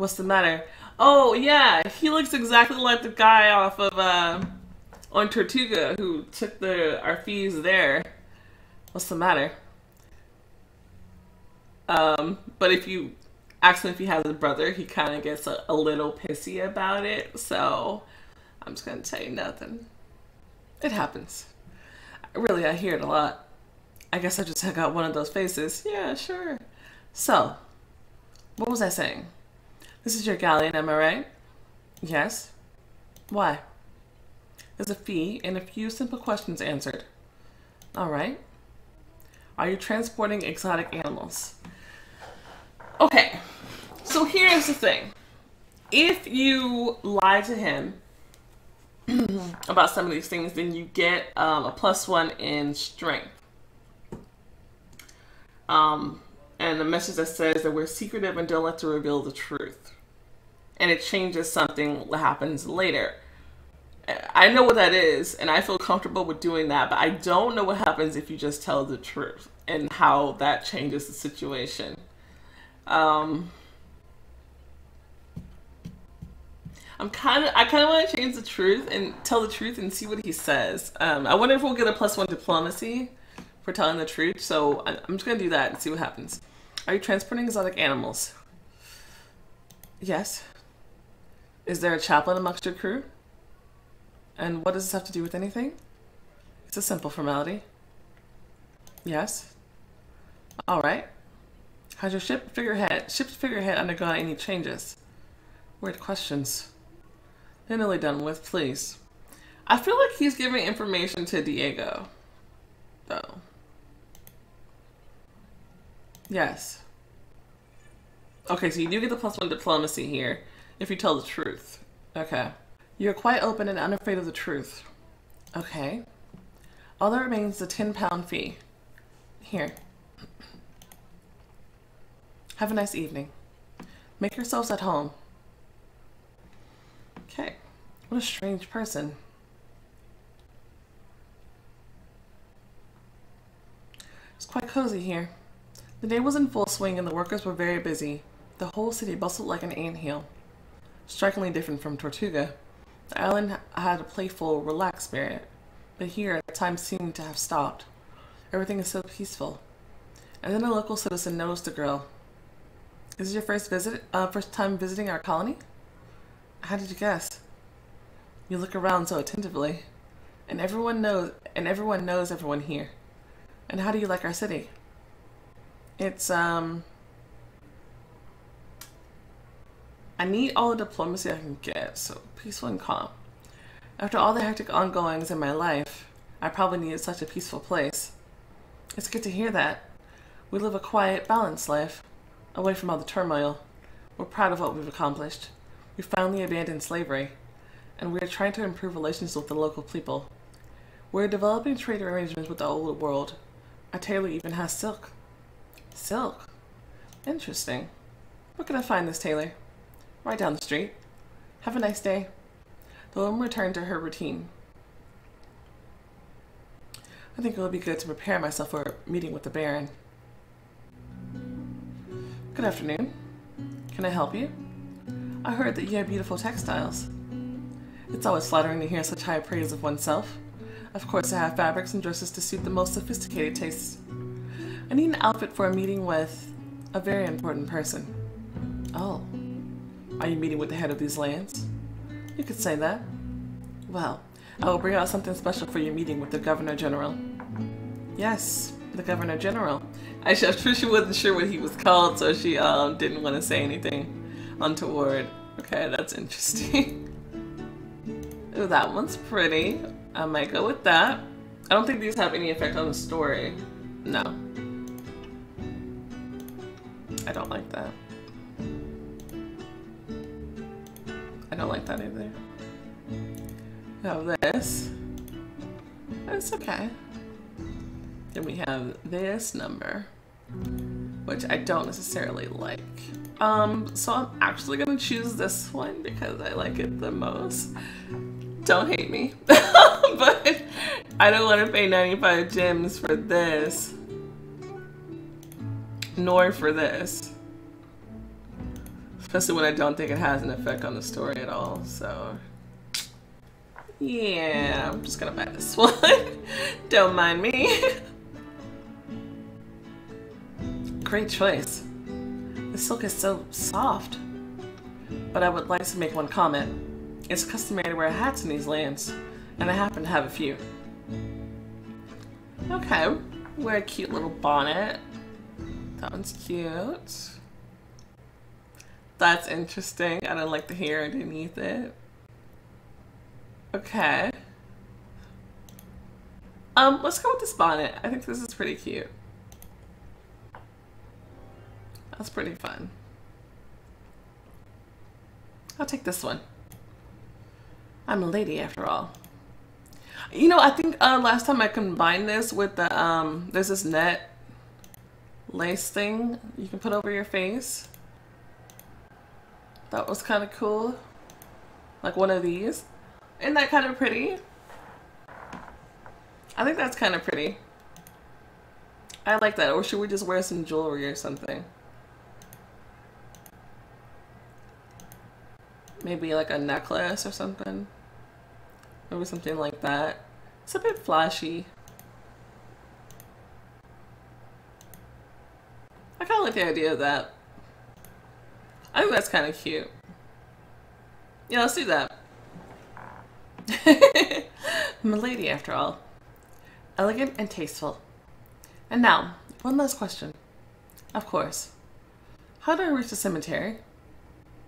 What's the matter? Oh, yeah, he looks exactly like the guy off of, uh, on Tortuga who took the our fees there. What's the matter? Um, but if you ask him if he has a brother, he kind of gets a, a little pissy about it. So I'm just going to tell you nothing. It happens. Really, I hear it a lot. I guess I just got one of those faces. Yeah, sure. So, what was I saying? This is your galleon, am I right? Yes. Why? There's a fee and a few simple questions answered. All right. Are you transporting exotic animals? Okay, so here's the thing. If you lie to him <clears throat> about some of these things, then you get um, a plus one in strength. Um, and the message that says that we're secretive and don't like to reveal the truth. And it changes something that happens later. I know what that is, and I feel comfortable with doing that, but I don't know what happens if you just tell the truth and how that changes the situation. Um, I'm kind of, I kind of want to change the truth and tell the truth and see what he says. Um, I wonder if we'll get a plus one diplomacy for telling the truth. So I'm just gonna do that and see what happens. Are you transporting exotic animals? Yes. Is there a chaplain amongst your crew? And what does this have to do with anything? It's a simple formality. Yes. All right. Has your ship figurehead, ship's figurehead undergone any changes? Weird questions. Nearly done with, please. I feel like he's giving information to Diego, though. Yes. Okay, so you do get the plus one diplomacy here, if you tell the truth. Okay. You're quite open and unafraid of the truth. Okay. All that remains is a 10 pound fee. Here. Have a nice evening. Make yourselves at home. Okay. What a strange person. It's quite cozy here. The day was in full swing and the workers were very busy. The whole city bustled like an anthill. Strikingly different from Tortuga. The island had a playful, relaxed spirit, but here time seemed to have stopped. Everything is so peaceful. And then a local citizen noticed the girl. Is this your first visit, uh, first time visiting our colony? How did you guess? You look around so attentively, and everyone knows, and everyone knows everyone here. And how do you like our city? It's um. I need all the diplomacy I can get, so peaceful and calm. After all the hectic ongoings in my life, I probably needed such a peaceful place. It's good to hear that. We live a quiet, balanced life, away from all the turmoil. We're proud of what we've accomplished. We finally abandoned slavery, and we are trying to improve relations with the local people. We're developing trade arrangements with the old world. Our tailor even has silk. Silk? Interesting. Where can I find this tailor? Right down the street. Have a nice day. The woman returned to her routine. I think it would be good to prepare myself for a meeting with the Baron. Good afternoon. Can I help you? I heard that you have beautiful textiles. It's always flattering to hear such high praise of oneself. Of course, I have fabrics and dresses to suit the most sophisticated tastes. I need an outfit for a meeting with a very important person. Oh. Are you meeting with the head of these lands? You could say that. Well, I will bring out something special for your meeting with the Governor General. Yes, the Governor General. I <laughs> she wasn't sure what he was called, so she um, didn't want to say anything untoward. Okay, that's interesting. <laughs> Ooh, that one's pretty. I might go with that. I don't think these have any effect on the story. No. I don't like that. I don't like that either. We have this. It's okay. Then we have this number, which I don't necessarily like. Um, so I'm actually gonna choose this one because I like it the most. Don't hate me. <laughs> but I don't want to pay 95 gems for this. Nor for this. Especially when I don't think it has an effect on the story at all, so... Yeah, I'm just gonna buy this <laughs> one. don't mind me. Great choice. The silk is so soft. But I would like to make one comment. It's customary to wear hats in these lands, and I happen to have a few. Okay, wear a cute little bonnet. That one's cute. That's interesting. I don't like the hair underneath it. Okay. Um, let's go with this bonnet. I think this is pretty cute. That's pretty fun. I'll take this one. I'm a lady after all. You know, I think uh, last time I combined this with the, um, there's this net lace thing you can put over your face. That was kind of cool. Like one of these. Isn't that kind of pretty? I think that's kind of pretty. I like that. Or should we just wear some jewelry or something? Maybe like a necklace or something. Maybe something like that. It's a bit flashy. I kind of like the idea of that. I think that's kind of cute. Yeah, let's do that. <laughs> Milady, after all. Elegant and tasteful. And now, one last question. Of course. How do I reach the cemetery?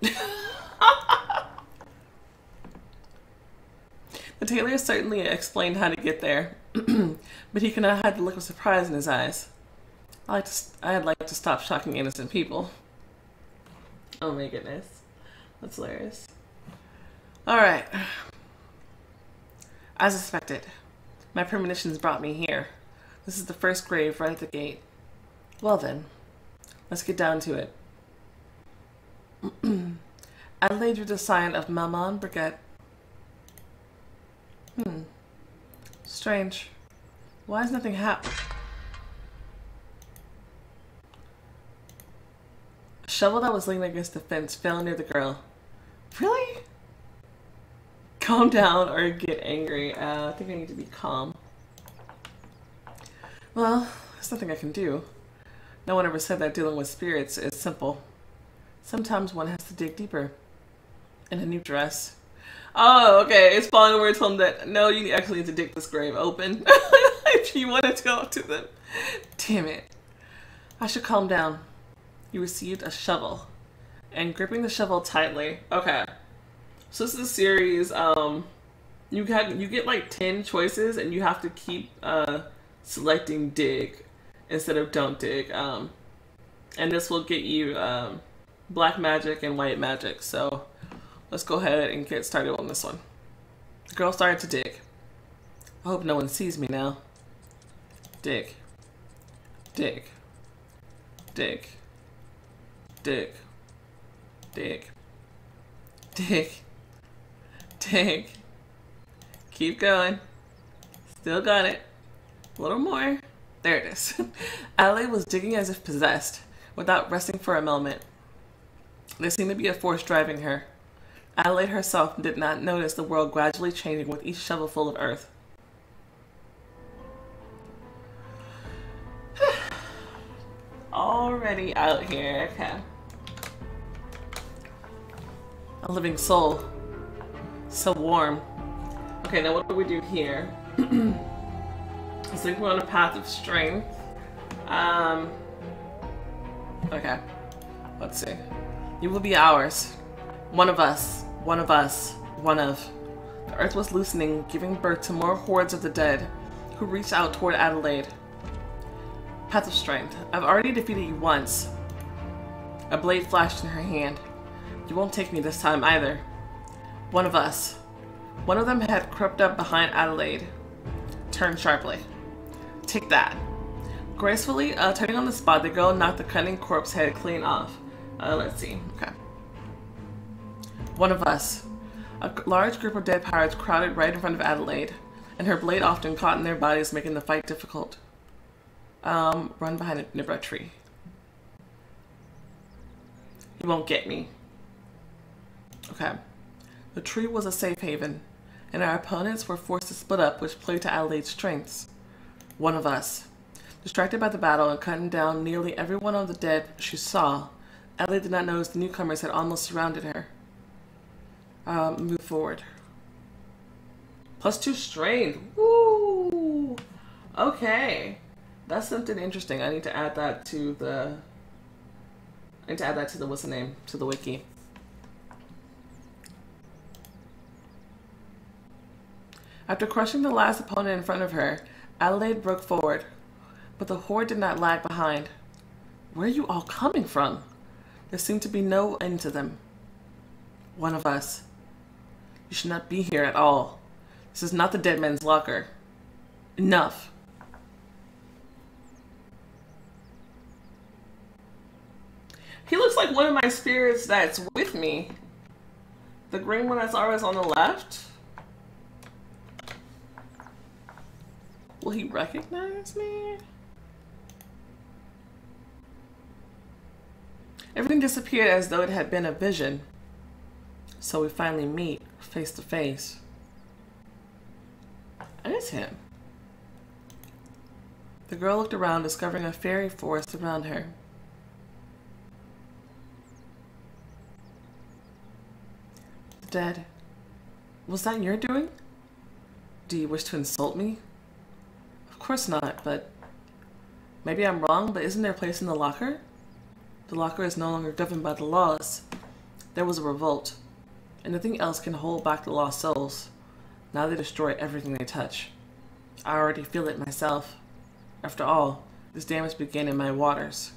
<laughs> The tailor certainly explained how to get there, <clears throat> but he could not hide the look of surprise in his eyes. I like to, I'd like to stop shocking innocent people. Oh my goodness. That's hilarious. Alright. As expected, my premonitions brought me here. This is the first grave right at the gate. Well then, let's get down to it. <clears throat> Adelaide drew the sign of Maman Brigitte Hmm. Strange. Why is nothing happening? Shovel that was leaning against the fence fell near the girl. Really? Calm down or get angry. Uh, I think I need to be calm. Well, there's nothing I can do. No one ever said that dealing with spirits is simple. Sometimes one has to dig deeper. In a new dress, Oh, okay. It's falling over to him that no, you actually need to dig this grave open <laughs> if you want to talk to them. Damn it. I should calm down. You received a shovel. And gripping the shovel tightly. Okay. So this is a series, um you have you get like ten choices and you have to keep uh selecting dig instead of don't dig. Um and this will get you um black magic and white magic, so Let's go ahead and get started on this one. The girl started to dig. I hope no one sees me now. Dig. Dig. Dig. Dig. Dig. Dig. Dig. Keep going. Still got it. A little more. There it is. <laughs> Adelaide was digging as if possessed, without resting for a moment. There seemed to be a force driving her. Adelaide herself did not notice the world gradually changing with each shovelful of earth. <sighs> Already out here, okay. A living soul. So warm. Okay, now what do we do here? <clears throat> I think we're on a path of strength. Um, okay. Let's see. You will be ours. One of us. One of us. One of. The earth was loosening, giving birth to more hordes of the dead, who reached out toward Adelaide. Path of Strength. I've already defeated you once. A blade flashed in her hand. You won't take me this time either. One of us. One of them had crept up behind Adelaide. Turned sharply. Take that. Gracefully uh, turning on the spot, the girl knocked the cunning corpse head clean off. Uh, let's see. Okay. One of us. A large group of dead pirates crowded right in front of Adelaide, and her blade often caught in their bodies, making the fight difficult. Um, run behind a nibra tree. He won't get me. Okay. The tree was a safe haven, and our opponents were forced to split up, which played to Adelaide's strengths one of us. Distracted by the battle and cutting down nearly every one of the dead she saw, Ellie did not notice the newcomers had almost surrounded her. Um, move forward. Plus two strain. Woo! Okay. That's something interesting. I need to add that to the... I need to add that to the, what's the name? To the wiki. After crushing the last opponent in front of her, Adelaide broke forward, but the horde did not lag behind. Where are you all coming from? There seemed to be no end to them. One of us. You should not be here at all. This is not the dead man's locker. Enough. He looks like one of my spirits that's with me. The green one that's always on the left. Will he recognize me? Everything disappeared as though it had been a vision. So we finally meet face to face. And it's him. The girl looked around, discovering a fairy forest around her. Dead. Was that your doing? Do you wish to insult me? Course not, but maybe I'm wrong, but isn't there a place in the locker? The locker is no longer governed by the laws. There was a revolt, and nothing else can hold back the lost souls. Now they destroy everything they touch. I already feel it myself. After all, this damage began in my waters,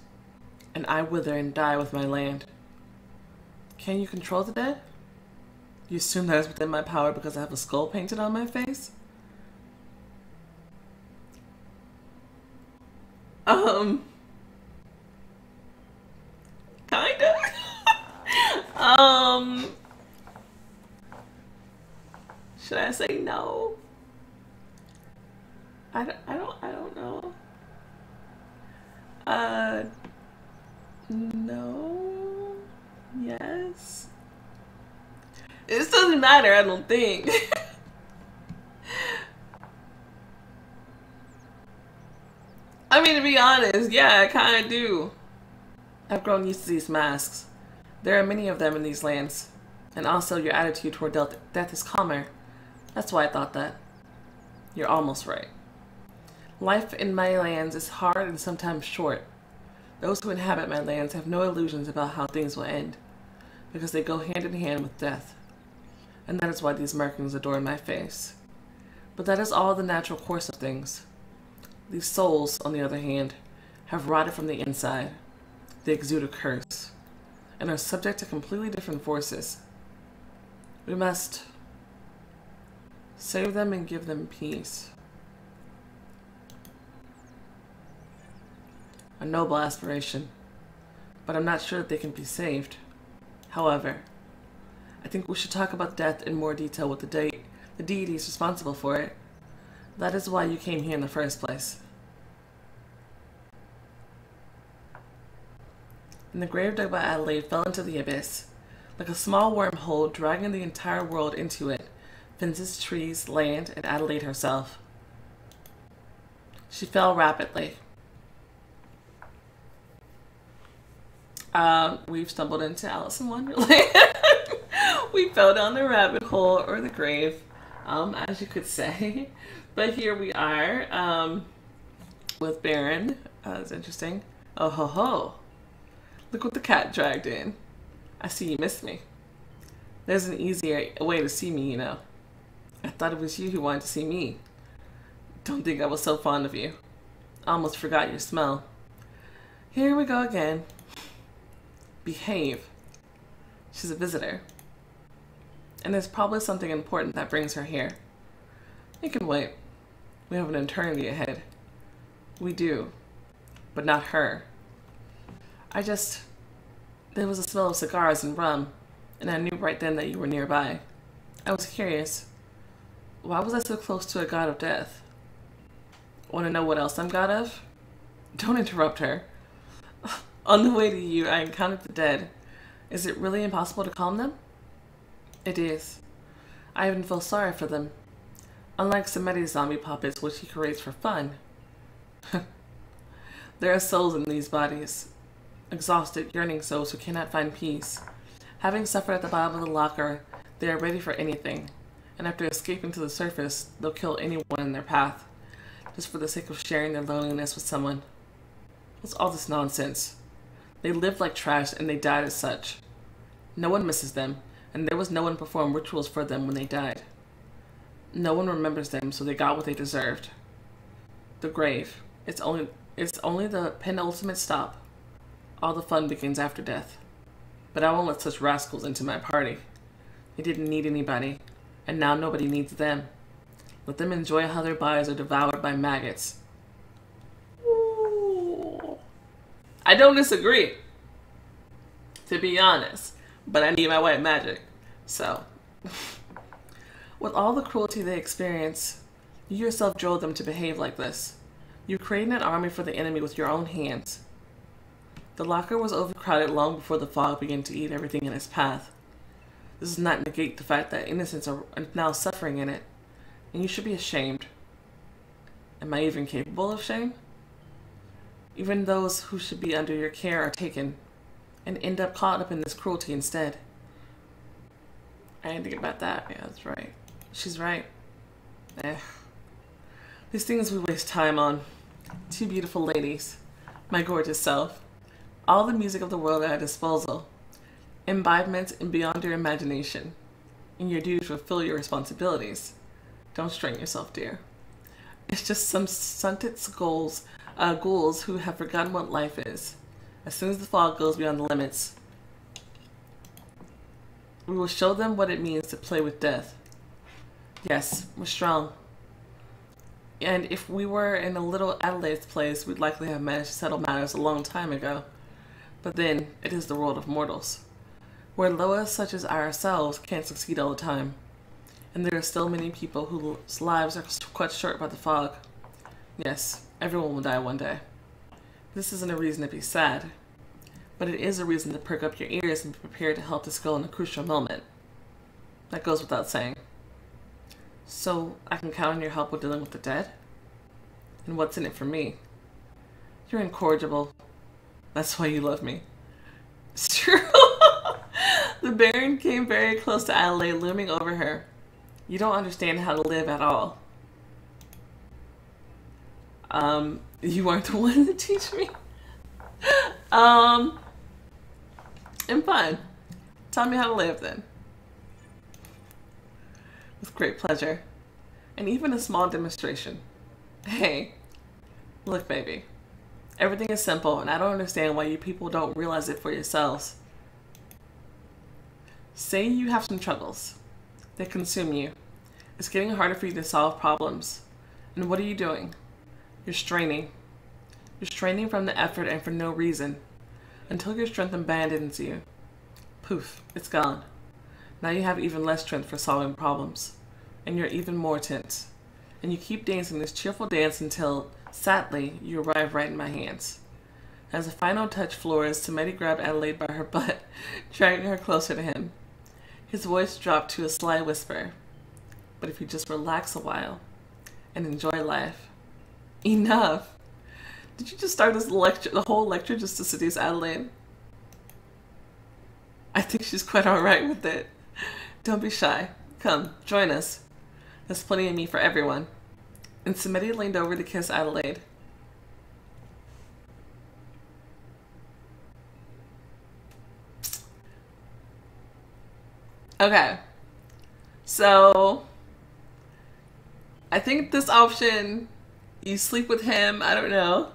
and I wither and die with my land. Can you control the dead? You assume that is within my power because I have a skull painted on my face? Um, kinda. <laughs> um, should I say no? I don't, I don't, I don't know. Uh, no, yes. It doesn't matter, I don't think. <laughs> I mean, to be honest, yeah, I kind of do. I've grown used to these masks. There are many of them in these lands. And also, your attitude toward death is calmer. That's why I thought that. You're almost right. Life in my lands is hard and sometimes short. Those who inhabit my lands have no illusions about how things will end, because they go hand in hand with death. And that is why these markings adorn my face. But that is all the natural course of things. These souls, on the other hand, have rotted from the inside. They exude a curse and are subject to completely different forces. We must save them and give them peace. A noble aspiration, but I'm not sure that they can be saved. However, I think we should talk about death in more detail with the, de the deities responsible for it that is why you came here in the first place. And the grave dug by Adelaide fell into the abyss, like a small wormhole dragging the entire world into it fences, trees, land, and Adelaide herself. She fell rapidly. Um, we've stumbled into Alice in Wonderland. <laughs> we fell down the rabbit hole or the grave, um, as you could say. But here we are um, with Baron. Uh, interesting. Oh ho ho! Look what the cat dragged in. I see you missed me. There's an easier way to see me, you know. I thought it was you who wanted to see me. Don't think I was so fond of you. I almost forgot your smell. Here we go again. Behave. She's a visitor. And there's probably something important that brings her here. You can wait. We have an eternity ahead. We do. But not her. I just... There was a smell of cigars and rum, and I knew right then that you were nearby. I was curious. Why was I so close to a god of death? Want to know what else I'm god of? Don't interrupt her. <laughs> On the way to you, I encountered the dead. Is it really impossible to calm them? It is. I even feel sorry for them. Unlike Samedi's zombie puppets, which he creates for fun. <laughs> there are souls in these bodies. Exhausted, yearning souls who cannot find peace. Having suffered at the bottom of the locker, they are ready for anything and after escaping to the surface, they'll kill anyone in their path, just for the sake of sharing their loneliness with someone. What's all this nonsense? They lived like trash and they died as such. No one misses them, and there was no one perform rituals for them when they died. No one remembers them, so they got what they deserved. The grave. It's only it's only the penultimate stop. All the fun begins after death. But I won't let such rascals into my party. They didn't need anybody, and now nobody needs them. Let them enjoy how their bodies are devoured by maggots. I don't disagree, to be honest, but I need my white magic. So, <laughs> with all the cruelty they experience, you yourself drove them to behave like this. You created an army for the enemy with your own hands. The locker was overcrowded long before the fog began to eat everything in its path. This does not negate the fact that innocents are now suffering in it, and you should be ashamed. Am I even capable of shame? Even those who should be under your care are taken, and end up caught up in this cruelty instead. I didn't think about that. Yeah, that's right. She's right. Eh. These things we waste time on. Two beautiful ladies. My gorgeous self. All the music of the world at our disposal imbibement and beyond your imagination, and your duty to fulfill your responsibilities. Don't strain yourself, dear. It's just some stunted skulls, uh, ghouls who have forgotten what life is. As soon as the fog goes beyond the limits, we will show them what it means to play with death. Yes, we're strong. And if we were in a little Adelaide's place, we'd likely have managed to settle matters a long time ago. But then, it is the world of mortals where Loas such as ourselves can't succeed all the time. And there are still many people whose lives are cut short by the fog. Yes, everyone will die one day. This isn't a reason to be sad, but it is a reason to perk up your ears and be prepared to help the skull in a crucial moment. That goes without saying. So, I can count on your help with dealing with the dead? And what's in it for me? You're incorrigible. That's why you love me. <laughs> It's true. <laughs> The Baron came very close to Adelaide, looming over her. You don't understand how to live at all. Um, you aren't the <laughs> one to teach me. um, I'm fine. Tell me how to live then. With great pleasure. And even a small demonstration. Hey, look, baby. Everything is simple, and I don't understand why you people don't realize it for yourselves. Say you have some troubles. They consume you. It's getting harder for you to solve problems. And what are you doing? You're straining. You're straining from the effort and for no reason. Until your strength abandons you. Poof, it's gone. Now you have even less strength for solving problems. And you're even more tense. And you keep dancing this cheerful dance until, sadly, you arrive right in my hands. As a final touch, Flores, Samedi grabbed Adelaide by her <laughs> butt, dragging her closer to him. His voice dropped to a sly whisper. But if you just relax a while and enjoy life. Enough! Did you just start this lecture, the whole lecture, just to seduce Adelaide? I think she's quite alright with it. Don't be shy. Come, join us. There's plenty of me for everyone. And Samedi leaned over to kiss Adelaide. Okay. So, I think this option, you sleep with him, I don't know.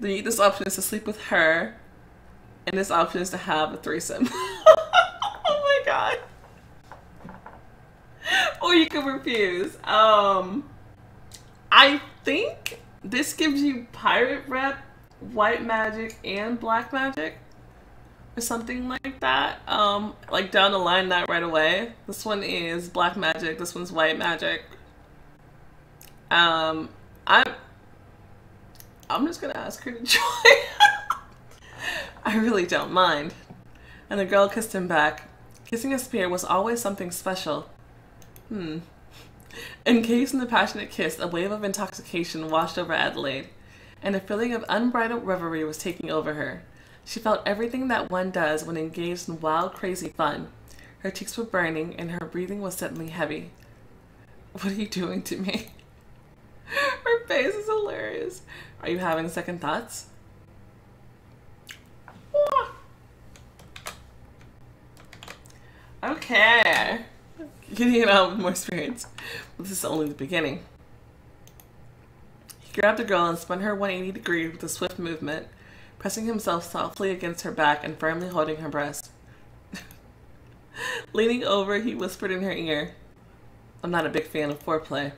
The, this option is to sleep with her, and this option is to have a threesome. <laughs> god. <laughs> Or you can refuse. Um, I think this gives you pirate rep, white magic, and black magic or something like that. Um, like down the line, not right away. This one is black magic. This one's white magic. Um, I'm. I'm just gonna ask her to <laughs> join. I really don't mind. And the girl kissed him back. Kissing a spear was always something special. Hmm. Encased in the passionate kiss, a wave of intoxication washed over Adelaide, and a feeling of unbridled reverie was taking over her. She felt everything that one does when engaged in wild, crazy fun. Her cheeks were burning, and her breathing was suddenly heavy. What are you doing to me? <laughs> her face is hilarious. Are you having second thoughts? Okay. Getting it out with more experience. But this is only the beginning. He grabbed the girl and spun her 180 degrees with a swift movement pressing himself softly against her back and firmly holding her breast. <laughs> Leaning over, he whispered in her ear, I'm not a big fan of foreplay.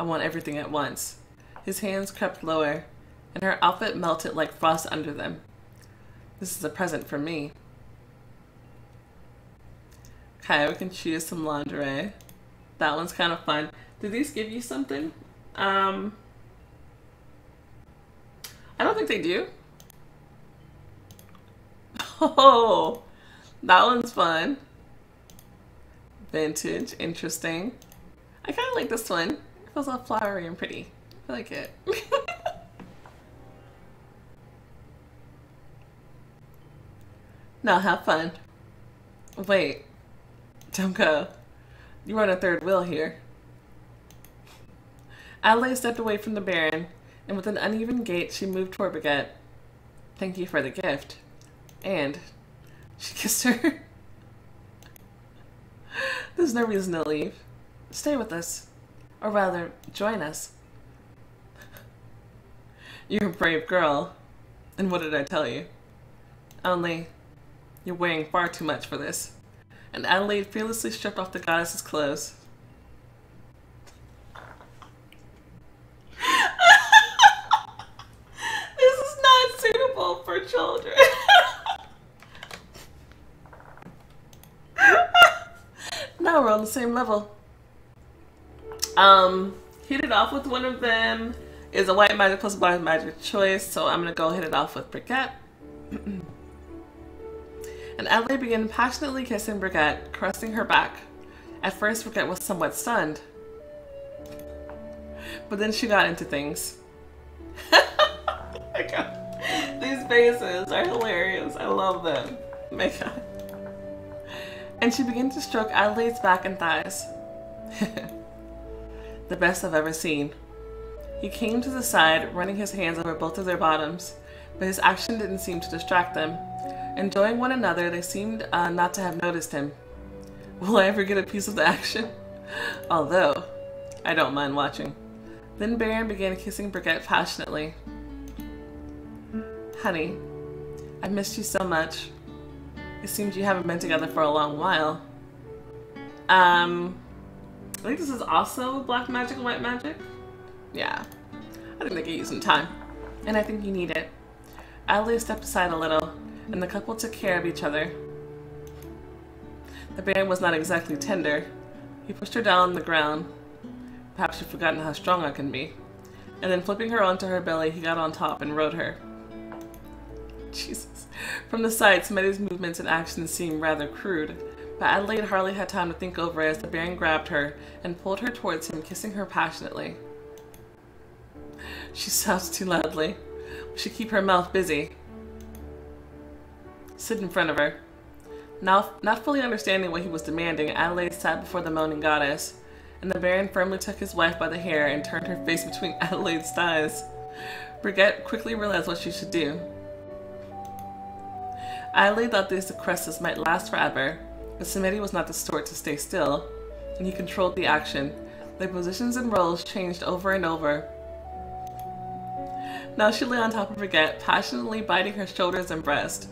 I want everything at once. His hands crept lower, and her outfit melted like frost under them. This is a present for me. Okay, we can choose some lingerie. That one's kind of fun. Do these give you something? Um, I don't think they do. <laughs> Oh, that one's fun. Vintage, interesting. I kind of like this one. It feels all flowery and pretty. I like it. <laughs> now have fun. Wait, don't go. You're on a third wheel here. Adelaide stepped away from the Baron, and with an uneven gait, she moved toward Brigitte. Thank you for the gift. And she <laughs> kissed her. There's no reason to leave. Stay with us. Or rather, join us. <laughs> You're a brave girl. And what did I tell you? Only, you're weighing far too much for this. And Adelaide fearlessly stripped off the goddess's clothes. <laughs> this is not suitable for children. <laughs> now we're on the same level. Um, hit it off with one of them is a white magic plus black magic choice, so I'm gonna go hit it off with Brigitte. <clears throat> and Adelaide began passionately kissing Brigitte, caressing her back. At first, Brigitte was somewhat stunned, but then she got into things. <laughs> oh These faces are hilarious. I love them. Oh my god and she began to stroke Adelaide's back and thighs. <laughs> the best I've ever seen. He came to the side, running his hands over both of their bottoms, but his action didn't seem to distract them. Enjoying one another, they seemed uh, not to have noticed him. <laughs> Will I ever get a piece of the action? <laughs> Although, I don't mind watching. Then Baron began kissing Brigitte passionately. Honey, I've missed you so much. It seems you haven't been together for a long while. Um, I think this is also black magic and white magic. Yeah. I think they could use some time. And I think you need it. Adelaide stepped aside a little, and the couple took care of each other. The Baron was not exactly tender. He pushed her down on the ground. Perhaps you've forgotten how strong I can be. And then flipping her onto her belly, he got on top and rode her. Jesus. From the side, Samedi's movements and actions seemed rather crude, but Adelaide hardly had time to think over it as the Baron grabbed her and pulled her towards him, kissing her passionately. She sobbed too loudly. We should keep her mouth busy. Sit in front of her. Now, not fully understanding what he was demanding, Adelaide sat before the moaning goddess, and the Baron firmly took his wife by the hair and turned her face between <laughs> Adelaide's thighs. Brigitte quickly realized what she should do. Adelaide thought these caresses might last forever, but Samedi was not the sort to stay still, and he controlled the action. Their positions and roles changed over and over. Now she lay on top of Brigitte, passionately biting her shoulders and breast.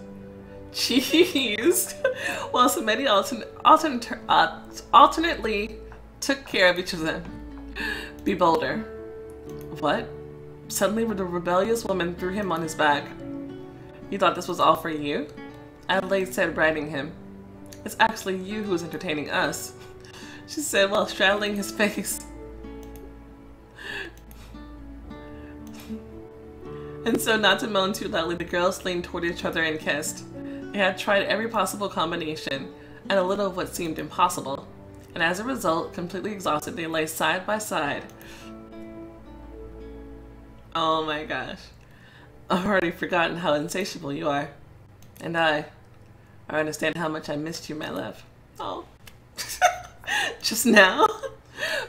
Jeez! <laughs> While Samedi altern altern uh, alternately took care of each of them. Be bolder. What? Suddenly the rebellious woman threw him on his back. You thought this was all for you? Adelaide said, briding him. It's actually you who's entertaining us, she said while straddling his face. and so, not to moan too loudly, the girls leaned toward each other and kissed. They had tried every possible combination, and a little of what seemed impossible. And as a result, completely exhausted, they lay side by side. Oh my gosh. I've already forgotten how insatiable you are. And I. I understand how much I missed you, my love. Oh. <laughs> Just now?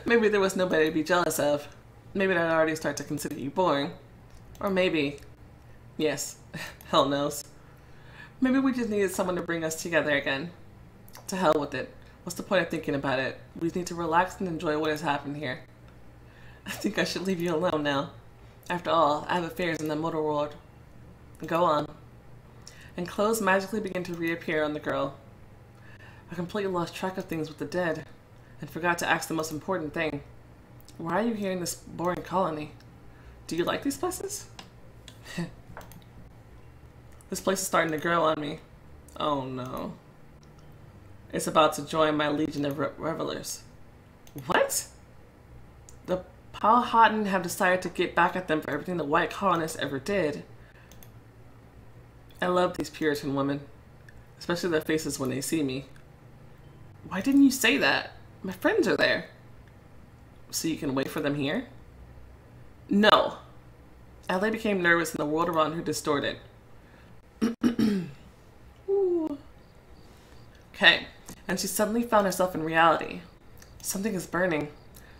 maybe there was nobody to be jealous of. Maybe I'd already start to consider you boring. Or maybe. Yes, <laughs> hell knows. Maybe we just needed someone to bring us together again. To hell with it. What's the point of thinking about it? We just need to relax and enjoy what has happened here. I think I should leave you alone now. After all, I have affairs in the motor world. Go on and clothes magically begin to reappear on the girl. I completely lost track of things with the dead, and forgot to ask the most important thing. Why are you here in this boring colony? Do you like these places? <laughs> this place is starting to grow on me. Oh no. It's about to join my legion of re revelers. What? The Powhatan have decided to get back at them for everything the white colonists ever did. I love these Puritan women, especially their faces when they see me. Why didn't you say that? My friends are there. So you can wait for them here? No. Adelaide became nervous and the world around her distorted. Okay, and she suddenly found herself in reality. Something is burning.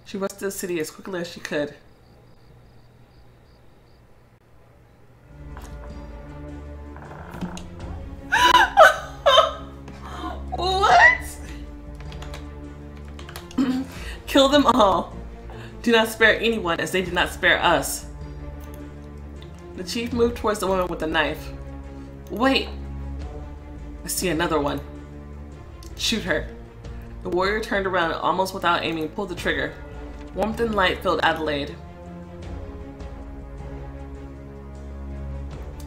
She rushed to the city as quickly as she could. <gasps> What? <clears throat> Kill them all. Do not spare anyone as they did not spare us. The chief moved towards the woman with the knife. Wait! I see another one. Shoot her. The warrior turned around almost without aiming pulled the trigger. Warmth and light filled Adelaide.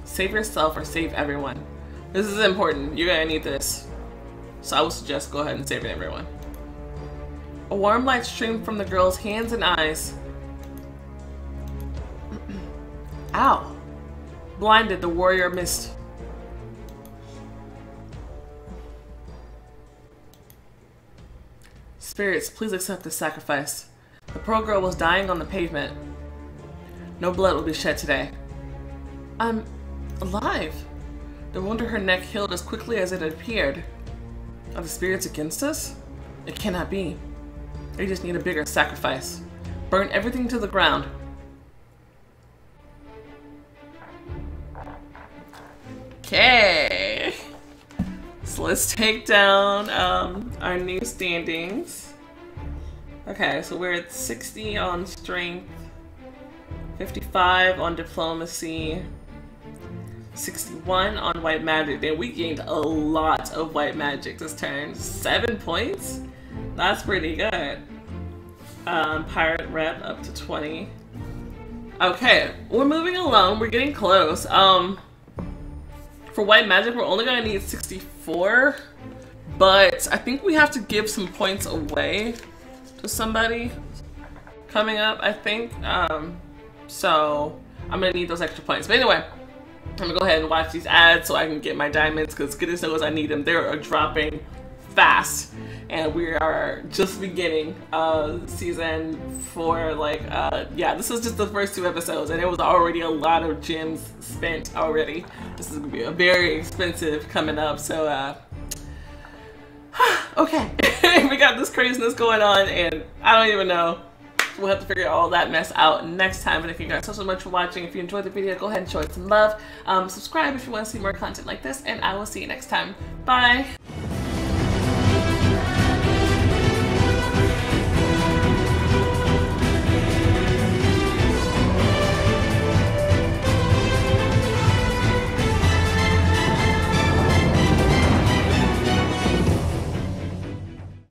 Save yourself or save everyone. This is important. You're gonna need this. So I would suggest go ahead and save everyone. A warm light streamed from the girl's hands and eyes. <clears throat> Ow! Blinded, the warrior missed. Spirits, please accept this sacrifice. The poor girl was dying on the pavement. No blood will be shed today. I'm alive. The wound to her neck healed as quickly as it had appeared. Are the spirits against us? It cannot be. They just need a bigger sacrifice. Burn everything to the ground. Okay. So let's take down um, our new standings. Okay, so we're at 60 on strength, 55 on diplomacy, 61 on white magic. Then we gained a lot of white magic this turn. Seven points? That's pretty good. Um, pirate rep up to 20. Okay, we're moving along. We're getting close. Um, for white magic, we're only gonna need 64, but I think we have to give some points away to somebody coming up, I think. Um, so I'm gonna need those extra points. But anyway, I'm gonna go ahead and watch these ads so I can get my diamonds because goodness knows I need them. They're dropping fast and we are just beginning uh season four like uh yeah this is just the first two episodes and it was already a lot of gems spent already this is gonna be a very expensive coming up so uh <sighs> okay <laughs> we got this craziness going on and i don't even know we'll have to figure all that mess out next time. But if you guys so, so much for watching, if you enjoyed the video, go ahead and show it some love. Um, subscribe if you want to see more content like this, and I will see you next time. Bye!